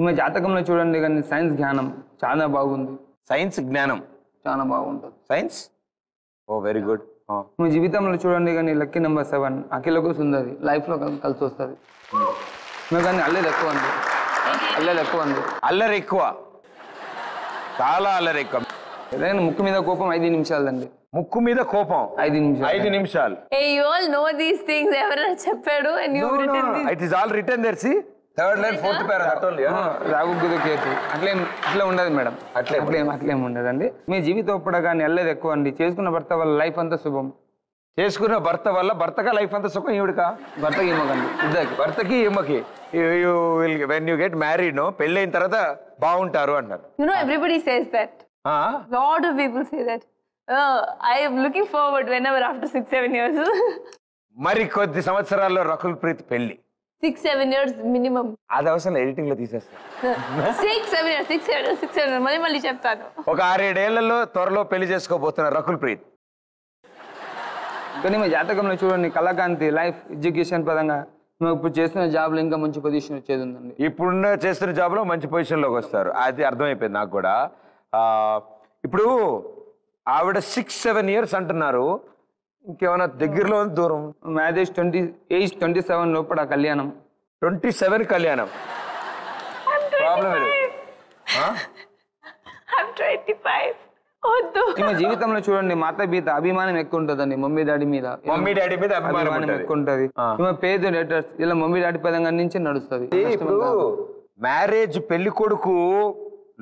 ఈమె జాతకంలో చూడండి కానీ సైన్స్ జ్ఞానం చాలా బాగుంది. సైన్స్ జ్ఞానం. చాలా బాగుంటుంది. సైన్స్? Oh very good. మీ జీవితంలో చూడండి కానీ లక్కీ నెంబర్ సెవెన్ అఖిలకు సుందరి. లైఫ్లో కల్- కలిసి వస్తుంది మేము కానీ అల్లేది ఎక్కువ ఉంది అల్లేది ఎక్కువ ఉంది అల్లరి ఎక్కువ. చాలా అల్లరి ఎక్కువ. ఏదైనా ముక్కు మీద కోపం ఐదు నిమిషాలండి. ముక్కు మీద కోపం. ఐదు నిమిషాలు. ఐదు నిమిషాలు. ఏ you all know these things ఎవరైనా చెప్పాడు? And you it is all return తెరిచి థర్డ్ లైన్ ఫోర్త్ పేర రాగు కేతు. అట్లేం అట్లా ఉండదు మేడం. అట్లే అట్లేం అట్లేం ఉండదండి. మీ జీవితం కానీ వెళ్ళేది ఎక్కువ అండి. చేసుకున్న భర్త వాళ్ళ లైఫ్ అంతా శుభం. చేసుకున్న భర్త వల్ల భర్తగా లైఫ్ అంతా సుఖం ఈవిడకా? భర్తకి ఇవ్వకండి ఇద్దరికి. భర్తకి ఈమెకి. You will when you get married no పెళ్ళైన తర్వాత బాగుంటారు అంటారు. You know everybody says that ఆ? lot of people say i am looking forward whenever after six seven years. మరి కొద్ది సంవత్సరాల్లో రకుల్ ప్రీత్ పెళ్ళి six seven years minimum. అది అవసరం ఎడిటింగ్లో seven years six seven years six seven years. మళ్ళీ మళ్ళీ చెప్తాను. ఒక ఆరేడేళ్ళలో త్వరలో పెళ్ళి చేసుకోబోతున్నారు రకుల్ ప్రీత్. కానీ మీ జాతకంలో చూడండి కళాకాంతి లైఫ్ ఎడ్యుకేషన్ పరంగా మేము ఇప్పుడు చేస్తున్న జాబ్లో ఇంకా మంచి పొజిషన్ వచ్చేది ఉందండి. ఇప్పుడున్న చేస్తున్న జాబ్లో మంచి పొజిషన్లోకి వస్తారు. అది అర్థమైపోయింది నాకు కూడా. ఆ, ఇప్పుడు ఆవిడ సిక్స్ సెవెన్ ఇయర్స్ అంటున్నారు. ఇంకేమైనా దగ్గరలో ఉంది, దూరం. Marriage twenty age twenty seven లోపల కళ్యాణం. ట్వంటీ సెవెన్ కళ్యాణం ప్రాబ్లం i'm 25 వద్దు. ఈమె జీవితంలో చూడండి మాత బీత అభిమానం ఎక్కువ ఉంటుందండి మమ్మీ డాడీ మీద. మమ్మీ డాడీ మీద అభిమానం. ఎక్కువ ఉంటుంది. ఈమె పేద లెటర్స్ ఇలా మమ్మీ డాడీ పదంగా నుంచి నడుస్తుంది. ఇప్పుడు మ్యారేజ్ పెళ్ళి కొడుకు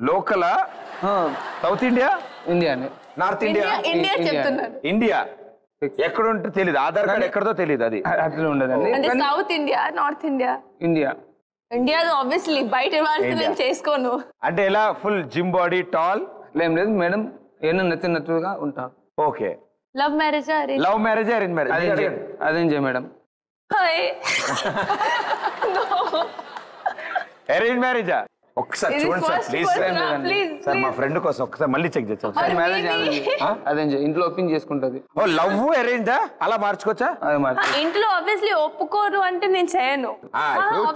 లోకల్? సౌత్ ఇండియా ఇండియానే నార్త్ ఇండియా ఇండియా. చెప్తున్నారు. ఇండియా. ఎక్కడ ఉంటే తెలియదు ఆధార్ కార్డ్ ఎక్కడదో తెలియదు అది. అట్లా ఉండదండి. అంటే south India north India? India. India obviously బయట నేను చేసుకోను. అంటే ఎలా? Full gym body tall? ఏం లేదు మేడం. ఏమో నచ్చినట్టుగా ఉంటాం. Okay. Love marriage arrange love marriage arrange marriage? అదేం అదేం చేయ మేడం. అరేంజ్ మ్యారేజా ఒక్కసారి చూడండి సార్ ప్లీజ్ సార్ మా ఫ్రెండ్ కోసం ఒక్కసారి మళ్ళీ చెక్ చేస్తాం సార్. మ్యారేజ్ అదేం చేయ ఇంట్లో ఓపెన్ చేసుకుంటది. ఓ లవ్ అరేంజా? అలా మార్చుకోవచ్చా? ఇంట్లో ఆబ్వియస్లీ ఒప్పుకోరు అంటే నేను చేయను.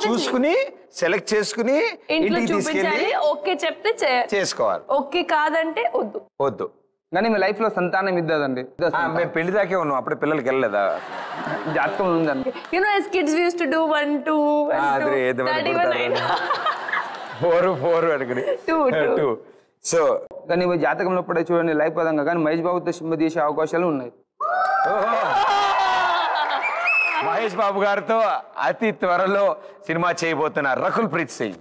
చూసుకుని సెలెక్ట్ చేసుకుని ఇంట్లో చూపించాలి ఓకే చెప్తే చేసుకోవాలి. ఓకే కాదంటే వద్దు. వద్దు. కానీ మీ లైఫ్లో సంతానం ఇద్దదండి మేము పెళ్ళి దాకే ఉన్నాం. అప్పుడే పిల్లలకి వెళ్ళలేదా? జాతకం ఉందండి. To do one, two, one, Ah, two. అదే, four four two. Two so కానీ మీ జాతకంలో కూడా చూడండి లైఫ్ పదంగా కానీ మహేష్ బాబుతో సినిమా తీసే అవకాశాలు ఉన్నాయి. మహేష్ బాబు గారితో అతి త్వరలో సినిమా చేయబోతున్నారు Rakul Preet Singh.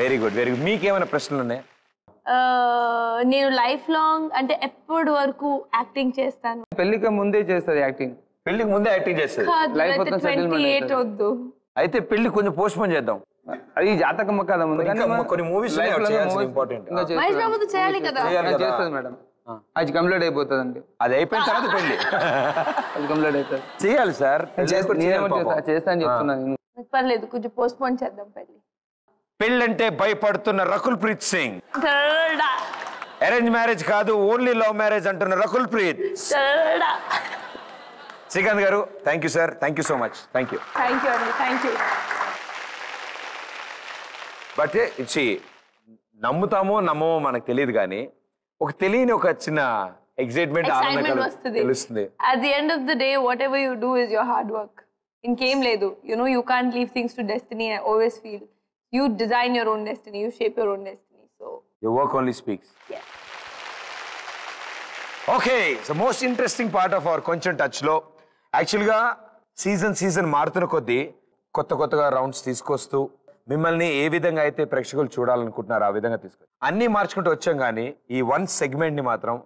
Very good very good మీకేమైనా ప్రశ్నలు ఉన్నాయి? నేను లైఫ్ లాంగ్ అంటే ఎప్పటి వరకు యాక్టింగ్ చేస్తాను? పెళ్ళికి ముందే చేస్తుంది యాక్టింగ్. పెళ్ళికి ముందే యాక్టింగ్ చేస్తుంది. అవుతుంది. వద్దు. అయితే పెళ్ళి కొంచెం పోస్ట్ పోన్ చేద్దాం. అది జాతకం కదా కొన్ని బాబుతో చేయాలి కదా. చేస్తుంది మేడం. అది కంప్లీట్ అయిపోతుందండి. అది అయిపోయిన తర్వాత పెళ్ళి. అది కంప్లీట్ అవుతుంది చేయాలి సార్. నేను చేస్తా- నేనేమో చేస్తా చేస్తా అని చెప్తున్నాను. పర్లేదు కొంచెం పోస్ట్ పోన్ చేద్దాం పెళ్ళి పెళ్ళంటే భయపడుతున్న రకుల్ ప్రీత్ సింగ్ అరేంజ్ మ్యారేజ్ కాదు ఓన్లీ లవ్ మ్యారేజ్ అంటున్న Rakul Preet. Srikanth garu thank you sir thank you so much thank you thank you అండి థ్యాంక్ యూ బట్ ఇచ్చి నమ్ముతామో నమ్మమో మనకు తెలియదు కానీ ఒక తెలియని ఒక చిన్న ఎక్సైట్మెంట్ ఎక్సైట్మెంట్ వస్తుంది. తెలుస్తుంది. At the end of the day whatever you do is your hard work ఇంకేం లేదు. You know you can't leave things to destiny I always feel you design your own destiny you shape your own destiny so you work only speaks okay so most interesting part of our కొంచెం టచ్లో యాక్చువల్గా సీజన్ సీజన్ మారుతున్న కొద్దీ కొత్త కొత్తగా రౌండ్స్ తీసుకొస్తూ మిమ్మల్ని ఏ విధంగా అయితే ప్రేక్షకులు చూడాలనుకుంటున్నారో ఆ విధంగా తీసుకొ అన్నీ మార్చుకుంటూ వచ్చాం కానీ ఈ వన్ సెగ్మెంట్ని మాత్రం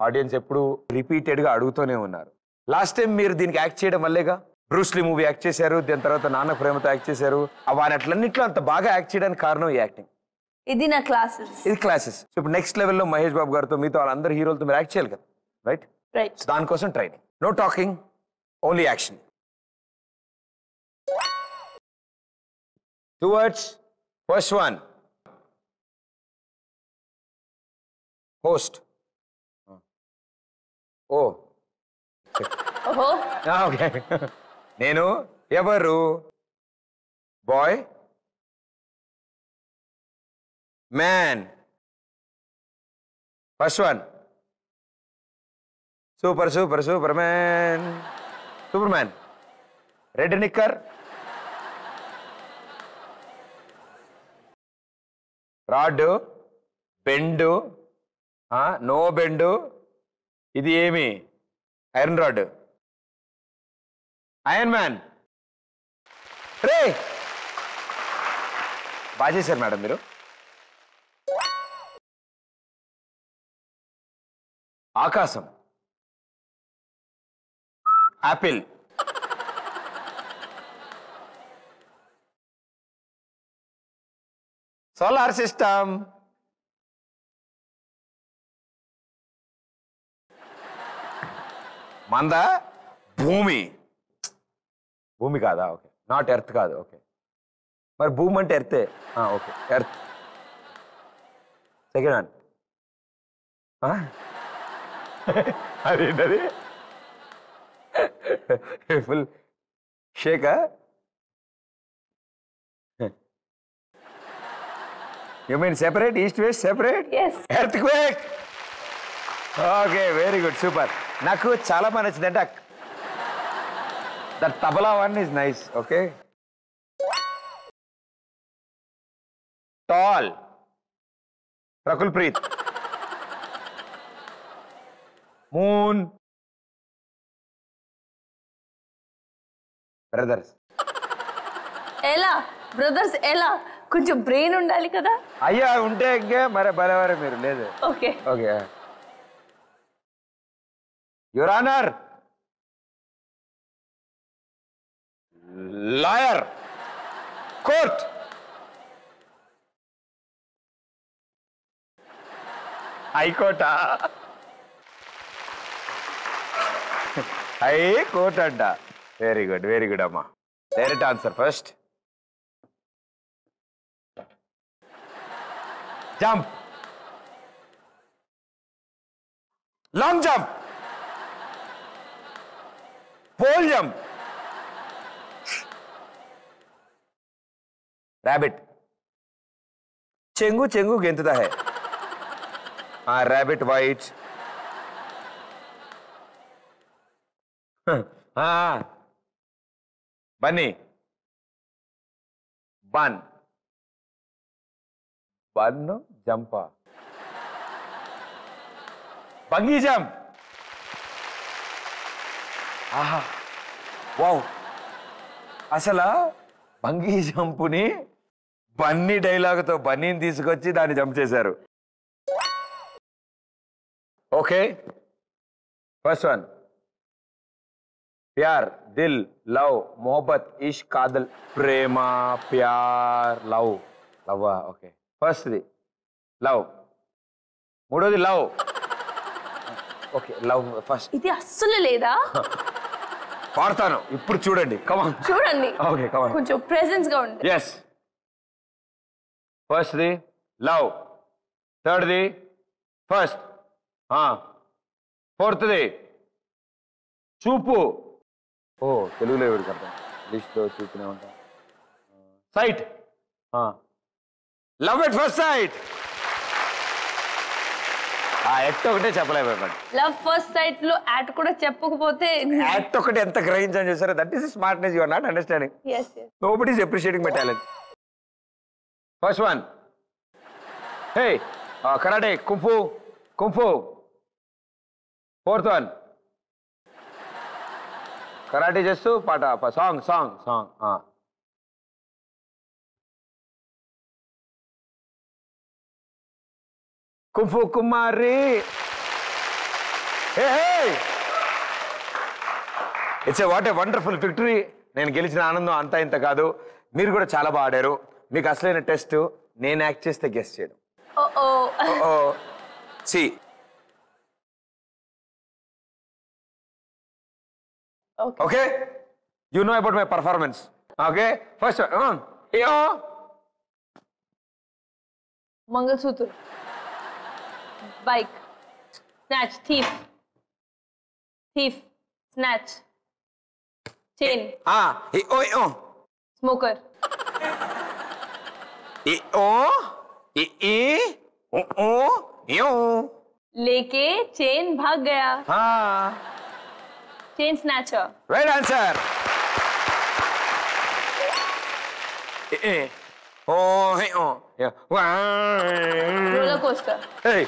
ఆడియన్స్ ఎప్పుడు రిపీటెడ్గా అడుగుతూనే ఉన్నారు. లాస్ట్ టైం మీరు దీనికి యాక్ట్ చేయడం వల్లేగా? బ్రూస్లీ మూవీ యాక్ట్ చేశారు దాని తర్వాత నాన్న ప్రేమతో యాక్ట్ చేశారు వాని అట్లన్నింటిలో అంత బాగా యాక్ట్ చేయడానికి కారణం ఈ యాక్టింగ్ ఇది నా క్లాసెస్ ఇది క్లాసెస్ ఇప్పుడు నెక్స్ట్ లెవెల్లో మహేష్ బాబు గారితో మీతో వాళ్ళందరూ హీరోలతో మీరు యాక్ట్ చేయాలి కదా? రైట్ రైట్ దానికోసం training no talking only action two words first one host oh ఓహో ఓకే నేను ఎవరు? Boy man first one super super super man super man red knicker rod bend no bend ఇది ఏమి? ఐరన్ రాడ్ ఐరన్ మ్యాన్ రే! బాగా చేశారు మేడం మీరు. ఆకాశం. యాపిల్ సోలార్ సిస్టమ్ మంద భూమి భూమి కాదా ఓకే నాట్ ఎర్త్ కాదు ఓకే మరి భూమి అంటే ఎర్తే ఓకే ఎర్త్ సెకండ్ వన్ అదేంటది full షేకా you mean separate east west separate Yes. Earthquake okay very good super నాకు చాలా బాగా నచ్చింది అంటే that tabla one is nice okay tall Rakul Preet moon brothers ఎలా? బ్రదర్స్ ఎలా? కొంచెం బ్రెయిన్ ఉండాలి కదా? అయ్యా ఉంటే ఇంకా మరి బలవారే మీరు లేదు. Okay. Okay. Your honour lawyer court హైకోర్టా high court అంట. very good, very good, Amma. Direct answer first. Jump. Long jump. Pole jump. Rabbit Chengu Chengu गेंतता hai. हाँ rabbit white. हाँ bunny. Bun. Bun jump. Bungee jump. ఆహా. వావ్. అసలు బంగీ జంపుని బన్నీ డైలాగ్తో బన్నీని తీసుకొచ్చి దాన్ని జంప్ చేశారు. ఓకే. First one. ప్యార్ దిల్ లవ్ మొహబ్బత్ ఇష్ కాదల్ ప్రేమ ప్యార్ లవ్ లవ్ ఓకే ఫస్ట్ది లవ్ మూడోది లవ్ ఓకే లవ్ ఫస్ట్ ఇది అస్సలు లేదా? పాడతాను ఇప్పుడు చూడండి. కమాన్ చూడండి. ఓకే కమాన్ కొంచెం ప్రెసెన్స్గా ఉంది ఎస్ ఫస్ట్ది లవ్ థర్డ్ది ఫస్ట్ ఫోర్త్ది చూపు. ఓ తెలుగులో ఎవరికి అర్థం. ఇంగ్లీష్లో చూపునే ఉంటా. Sight love at first sight ఆ ఒకటే చెప్పలేకపోయాడు లవ్ ఫస్ట్ సైట్లో యాట్ కూడా చెప్పకపోతే యాక్ట్ ఒకటి ఎంత గ్రహించని చూసారో that is smartness you're not understanding yes yes Nobody is appreciating my talent. First one. Hey, uh, karate, kung fu, Karate చేస్తూ పాట song song song kung fu Kumari. It's a what a wonderful victory. నేను గెలిచిన ఆనందం అంతా ఇంత కాదు. మీరు కూడా చాలా బాగా ఆడారు. మీకు అసలైన టెస్ట్. నేను యాక్ట్ చేస్తే గెస్ట్ చేయడం oh Okay. Okay? You know about my performance. Okay? First one. Uh, yeah. Mangalsutra. Bike. Snatch. Thief. Thief. Snatch. Chain. Ah. he oh, oh. Smoker. E o e e o o yo. लेके चेन भाग गया हाँ Chain snatcher. Right answer. Eh, eh. oh, hey, oh. Yeah. Roller coaster. Hey.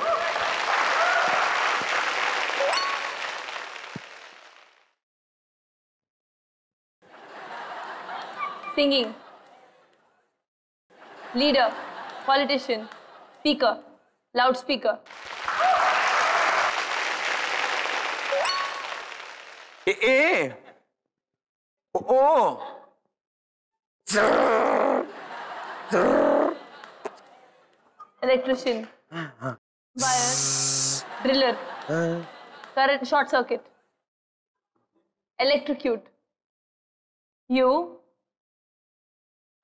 Singing. Leader. Politician. Speaker. Loudspeaker. E, O, O, Zrrr, zrrr. Electrician. Wire. Driller. Current short circuit. Electrocute. You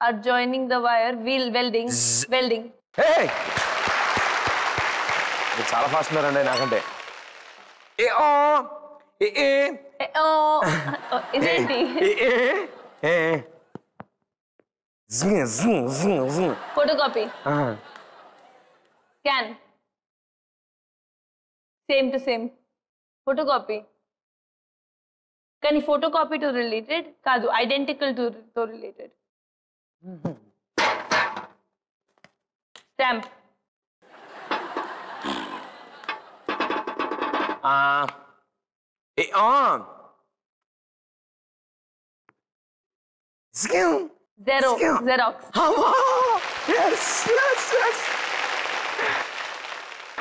are joining the wire, wheel welding, Zzz. welding. Hey! చాలా ఫాస్ట్గా రండి నాకంటే ఏ ఏ Oh, is it D? Eh, Zoom, zoom, zoom, zoom. Photocopy. Uh-huh. Scan. Same to same. Photocopy. Can photocopy to related? Kadu, identical to, to related. Stamp. Ah. Uh, et um. on. Zero. Xerox. Oh, yes, yes, yes.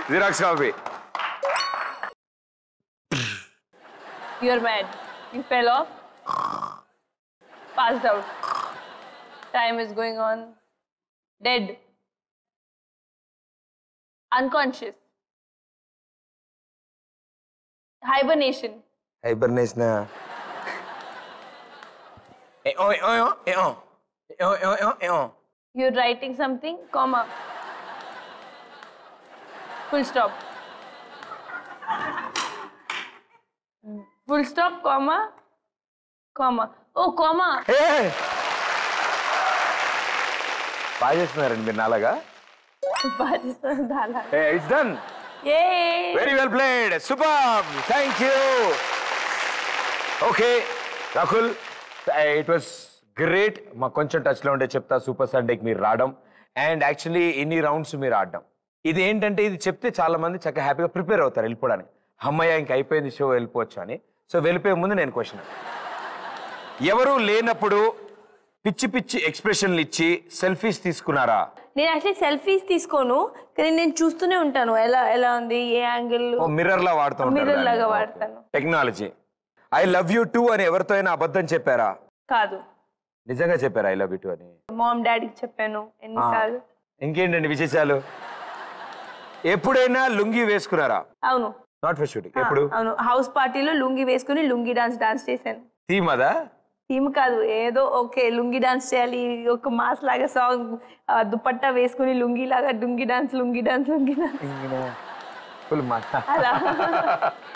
Xerox copy. You're mad. You fell off. Passed out. Time is going on. Dead. Unconscious. Hibernation. Hibernation A oh A oh A oh A oh A oh A oh You're writing something, comma. Full stop. Full stop, comma, comma. Oh, comma. ఏ బాగా చేస్తున్నారండి మీరు నాలాగా Pakistan Dhala. A it's done Yay! Very well played super thank you Okay Rakul it was great మాకు కొంచెం టచ్లో ఉంటే చెప్తా సూపర్ సండేకి మీరు రావడం. అండ్ యాక్చువల్లీ ఎన్ని రౌండ్స్ మీరు ఆడడం. ఇది ఏంటంటే ఇది చెప్తే చాలా మంది చక్కగా హ్యాపీగా ప్రిపేర్ అవుతారు వెళ్ళిపోవడానికి. అమ్మయ్య ఇంక అయిపోయింది షో వెళ్ళిపోవచ్చు అని. సో వెళ్ళిపోయే ముందు నేను క్వశ్చన్ ఎవరు లేనప్పుడు పిచ్చి పిచ్చి ఎక్స్ప్రెషన్లు ఇచ్చి సెల్ఫీస్ తీసుకున్నారా? నేను యాక్చువల్లీ సెల్ఫీస్ తీసుకోను కానీ నేను చూస్తూనే ఉంటాను. ఎలా ఎలా ఉంది ఏ యాంగిల్ ఓ మిర్రర్ లా వాడుతూ మిర్రర్ లాగా వాడతాను. Technology I love you too అని ఎవరితో అయినా అబద్ధం చెప్పారా? కాదు. నిజంగా చెప్పారా ఐ లవ్ యూ టూ అని? మామ్ డాడీకి చెప్పాను ఎన్నిసార్లు. ఇంకేంటండి విశేషాలు? ఎప్పుడైనా లుంగి వేసుకున్నారా? అవును. నాట్ ఫర్ షూటింగ్ ఎప్పుడు? అవును. హౌస్ పార్టీలో లుంగి వేసుకుని లుంగి డాన్స్ డాన్స్ చేశాను. థీమ్ అదా? థీమ్ కాదు. ఏదో ఓకే లుంగి డాన్స్ చేయాలి ఒక మాస్ లాగా సాంగ్ దుపట్టా వేసుకుని లుంగి లాగా lungi dance lungi dance lungi dance. Full అలా.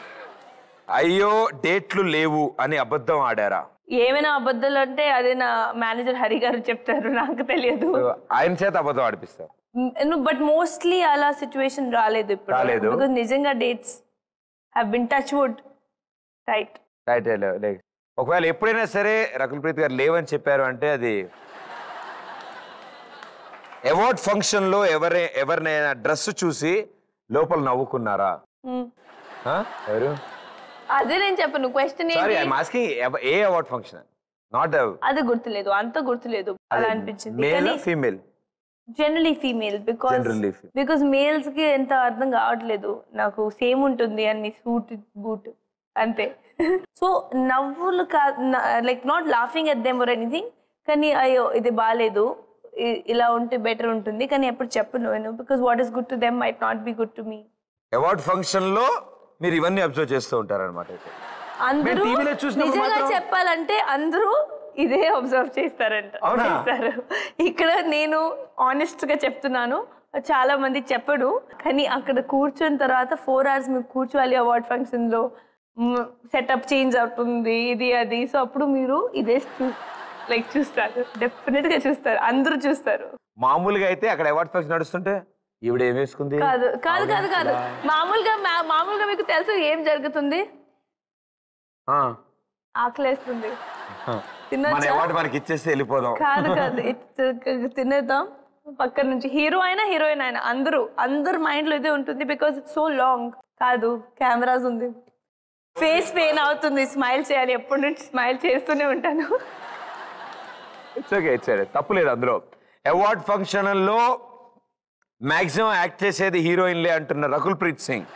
అయ్యో డేట్లు లేవు అని అబద్ధం ఆడారా? ఏమైనా అబద్ధాలు అంటే అదే నా మేనేజర్ హరి గారు చెప్తారు నాకు తెలియదు. ఆయన చేత అబద్ధం ఆడిపిస్తారు బట్ మోస్ట్లీ అలా సిచ్యువేషన్ రాలేదు ఇప్పుడు. నిజంగా dates have been touch wood right right ఒకవేళ ఎప్పుడైనా సరే రకుల్ ప్రీత్ గారు లేవని చెప్పారు అంటే అది అవార్డ్ ఫంక్షన్లో ఎవరి ఎవరినైనా డ్రెస్ చూసి లోపల నవ్వుకున్నారా? ఎవరు? అదే నేను చెప్పను. Question sorry I'm asking a award function not అది గుర్తులేదు. అంత గుర్తులేదు. అలా అనిపించింది. Male female generally female because. Because మేల్స్కి ఎంత అర్థం కావట్లేదు. నాకు సేమ్ ఉంటుంది అన్ని సూట్ బూట్ అంతే. సో నవ్వులు కా like not laughing at them or anything కానీ అయ్యో ఇది బాగాలేదు ఇలా ఉంటే బెటర్ ఉంటుంది. కానీ ఎప్పుడు చెప్పను because what is good to them might not be good to me award ఫంక్షన్లో మీరు ఇవన్నీ అబ్జర్వ్ చేస్తూ ఉంటారన్నమాట అయితే. అందరూ లో నిజంగా చెప్పాలంటే అందరూ ఇదే అబ్జర్వ్ చేస్తారంట? చేస్తారు ఇక్కడ నేను ఆనెస్ట్గా చెప్తున్నాను. చాలా మంది చెప్పడు. కానీ అక్కడ కూర్చున్న తర్వాత ఫోర్ అవర్స్ మీరు కూర్చోవాలి అవార్డ్ ఫంక్షన్లో సెటప్ చేంజ్ అవుతుంది ఇది అది. సో అప్పుడు మీరు ఇదే లైక్ చూస్తారు. డెఫినెట్గా చూస్తారు. అందరూ చూస్తారు. మామూలుగా అయితే అక్కడ అవార్డ్ ఫంక్షన్ నడుస్తుంటే ఈవిడ ఏం వేసుకుంది కాదు కాదు కాదు కాదు. మామూలుగా మామూలుగా మీకు తెలుసు ఏం జరుగుతుంది? ఆకలేస్తుంది. అవార్డు మనకి ఇచ్చేస్తే వెళ్ళిపోదాం. కాదు కాదు. తినేద్దాం. పక్కన నుంచి హీరో అయినా హీరోయిన్ అయినా అందరూ అందరు మైండ్లో ఇదే ఉంటుంది బికాస్ ఇట్స్ సో లాంగ్ కాదు కెమెరాస్ ఉంది. ఫేస్ పెయిన్ అవుతుంది. స్మైల్ చేయాలి. ఎప్పటి నుంచి స్మైల్ చేస్తూనే ఉంటాను. ఇట్స్ ఓకే ఇట్స్ తప్పు లేదు అందులో. అవార్డ్ ఫంక్షన్లో మాక్సిమం యాక్ట్ చేసేది హీరోయిన్లే అంటున్న Rakul Preet Singh.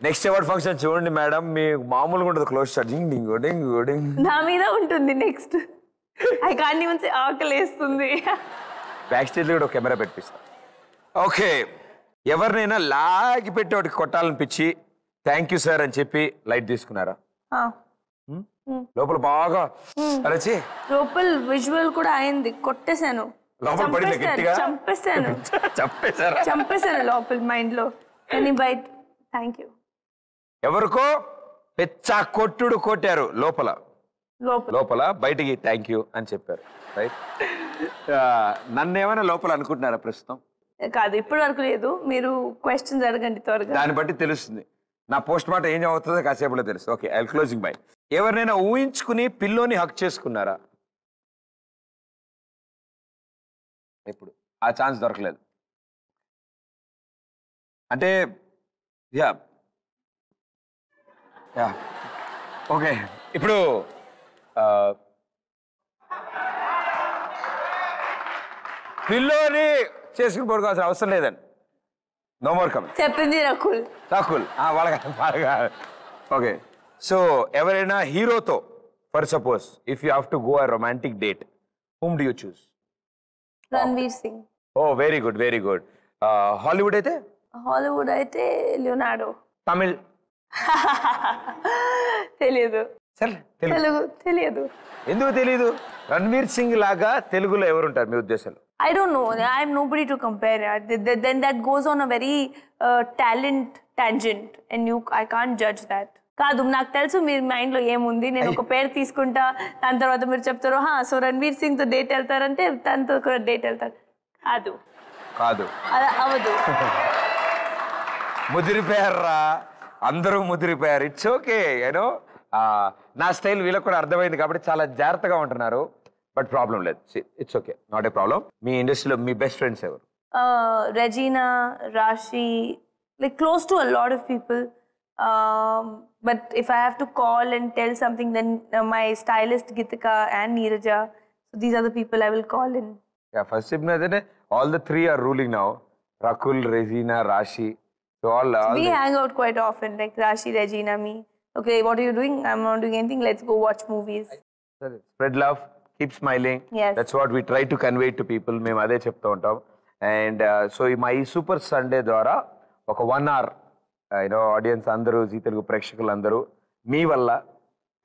Next award function చూడండి మేడం మీ మామూలుగా ఉంటుంది క్లోజ్ షాట్ డింగ్ డింగ్ డింగ్ డింగ్. నా మీద ఉంటుంది next I can't even say ఆకలి వేస్తుంది. బ్యాక్ స్టేజ్లో కూడా ఒక కెమెరా పెట్టిస్తా. ఓకే ఎవరినైనా లాగి పెట్టి ఒకటి కొట్టాలనిపించి థ్యాంక్ యూ సార్ అని చెప్పి లైట్ తీసుకున్నారా? ఆ, లోపల బాగా అరచి లోపల విజువల్ కూడా అయింది కొట్టేశాను. లోపల పడింది చంపేశాను గట్టిగా? చంపేశాను. చెప్పేశారా చంపేశాను లోపల మైండ్లో కానీ బయట థ్యాంక్ యూ ఎవరికో పెచ్చా కొట్టుడు కొట్టారు లోపల. లోపల. లోపల బయటికి థ్యాంక్ యూ అని చెప్పారు రైట్ నన్ను ఏమైనా లోపల అనుకుంటున్నారా ప్రస్తుతం? కాదు ఇప్పటి వరకు లేదు. మీరు క్వశ్చన్స్ అడగండి త్వరగా. దాన్ని బట్టి తెలుస్తుంది. నా పోస్ట్ మార్టం ఏం అవుతుందో కాసేపులో తెలుసు ఓకే ఐ క్లోజింగ్ బై ఎవరినైనా ఊహించుకుని పిల్లోని హక్ చేసుకున్నారా? ఎప్పుడు ఆ ఛాన్స్ దొరకలేదు. అంటే యా. యా. ఓకే. ఇప్పుడు పిల్లోని చేసుకుని పడుకోవాల్సిన అవసరం లేదండి. నో మోర్ కమ్ చెప్పింది రకుల్. రాకుల్. వాళ్ళగా వాళ్ళగా. ఓకే. సో ఎవరైనా హీరోతో for suppose if you have to go a romantic date whom do you choose? Ranveer Singh oh very good very good Hollywood అయితే? హాలీవుడ్ అయితే లియోనార్డో తమిళ్ తెలియదు సరే తెలుగు తెలియదు ఎందుకు తెలియదు రణవీర్ సింగ్ లాగా తెలుగులో ఎవరు ఉంటారు మీ ఉద్దేశం I don't know I nobody to compare then that goes on a very talent tangent and you I can't judge that కాదు నాకు తెలుసు మీరు మైండ్లో ఏముంది. నేను ఒక పేరు తీసుకుంటా దాని తర్వాత మీరు చెప్తారు హా సో రణ్వీర్ సింగ్తో డేట్ వెళ్తారంటే తనతో కూడా డేట్ వెళ్తారు. కాదు. కాదు. అలా అవ్వదు. ముదిరిపోయారా? అందరూ ముదిరిపోయారు. ఇట్స్ ఓకే యూనో నా స్టైల్ వీళ్ళకి కూడా అర్థమైంది కాబట్టి చాలా జాగ్రత్తగా ఉంటున్నారు. బట్ ప్రాబ్లం లేదు. It's okay not a problem మీ ఇండస్ట్రీలో మీ బెస్ట్ ఫ్రెండ్స్ ఎవరు? రెజీనా రాశి close to a lot of people. um, but if i have to call and tell something then uh, my stylist gitika and neeraja so these are the people i will call in first చెప్పినదే all the three are ruling now Rakul Regina Raashi so all we hang out quite often like rashi regina me okay what are you doing i'm not doing anything let's go watch movies spread love keep smiling Yes. That's what we try to convey to people మేము అదే చెప్తూ ఉంటాం అండ్ సో మా ఈ సూపర్ సండే ద్వారా ఒక one hour you know audience అందరూ జీ తెలుగు ప్రేక్షకులు అందరూ మీ వల్ల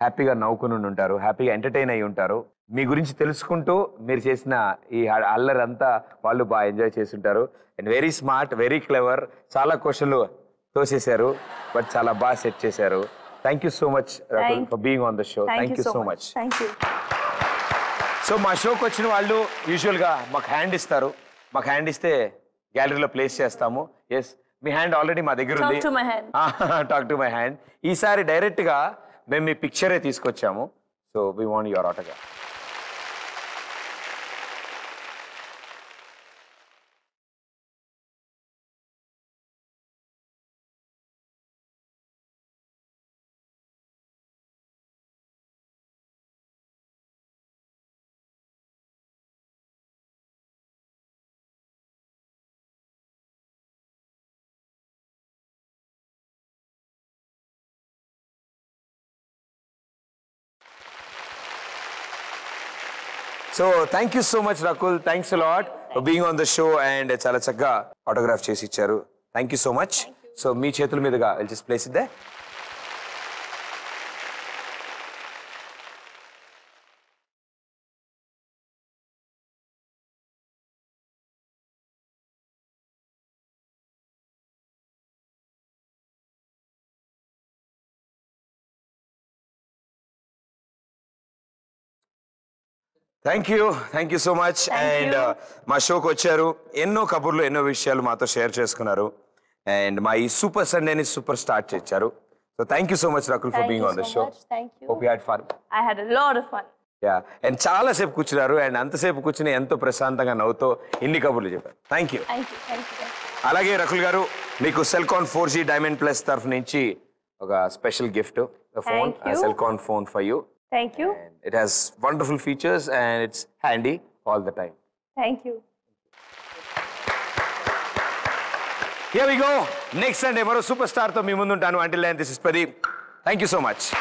హ్యాపీగా నవ్వుకుని ఉండి ఉంటారు హ్యాపీగా ఎంటర్టైన్ అయి ఉంటారు. మీ గురించి తెలుసుకుంటూ మీరు చేసిన ఈ అల్లరంతా వాళ్ళు బాగా ఎంజాయ్ చేసి ఉంటారు and very smart very clever చాలా క్వశ్చన్లు తోసేశారు బట్ చాలా బాగా సెట్ చేశారు. Thank you so much for being on the show so much. thank you. So మా షోకి వచ్చిన వాళ్ళు యూజువల్గా మాకు హ్యాండ్ ఇస్తారు. మాకు హ్యాండ్ ఇస్తే గ్యాలరీలో ప్లేస్ చేస్తాము. ఎస్ మీ హ్యాండ్ ఆల్రెడీ మా దగ్గర ఉంది. టాక్ టు మై హ్యాండ్ ఈసారి డైరెక్ట్గా మేము మీ పిక్చరే తీసుకొచ్చాము. So we want your ఆటోగా so thank you so much Rakul thanks lot being on the show and చాలా చక్కగా ఆటోగ్రాఫ్ చేసి ఇచ్చారు. Thank you so much so మీ చేతుల మీదుగా just place ఇద్దే thank you thank you so much and మా షోకి వచ్చారు. ఎన్నో కబుర్లు ఎన్నో విషయాలు మాతో షేర్ చేసుకున్నారు. అండ్ మా ఈ సూపర్ సండేని సూపర్ స్టార్ట్ చేశారు. So thank you so much Rakul for being on the show. Hope you had fun had a lot of fun. Yeah and చాలా సేపు కూర్చున్నారు. అండ్ అంతసేపు కూర్చుని ఎంతో ప్రశాంతంగా నవ్వుతో ఇన్ని కబుర్లు చెప్పారు. Thank you. అలాగే రకుల్ గారు మీకు Celkon four G diamond plus తరఫు నుంచి ఒక special gift phone. Celkon phone for you Thank you. And it has wonderful features and it's handy all the time. Thank you. Here we go. Next Sunday, what a superstar to Until then, this is Pradeep. Thank you so much.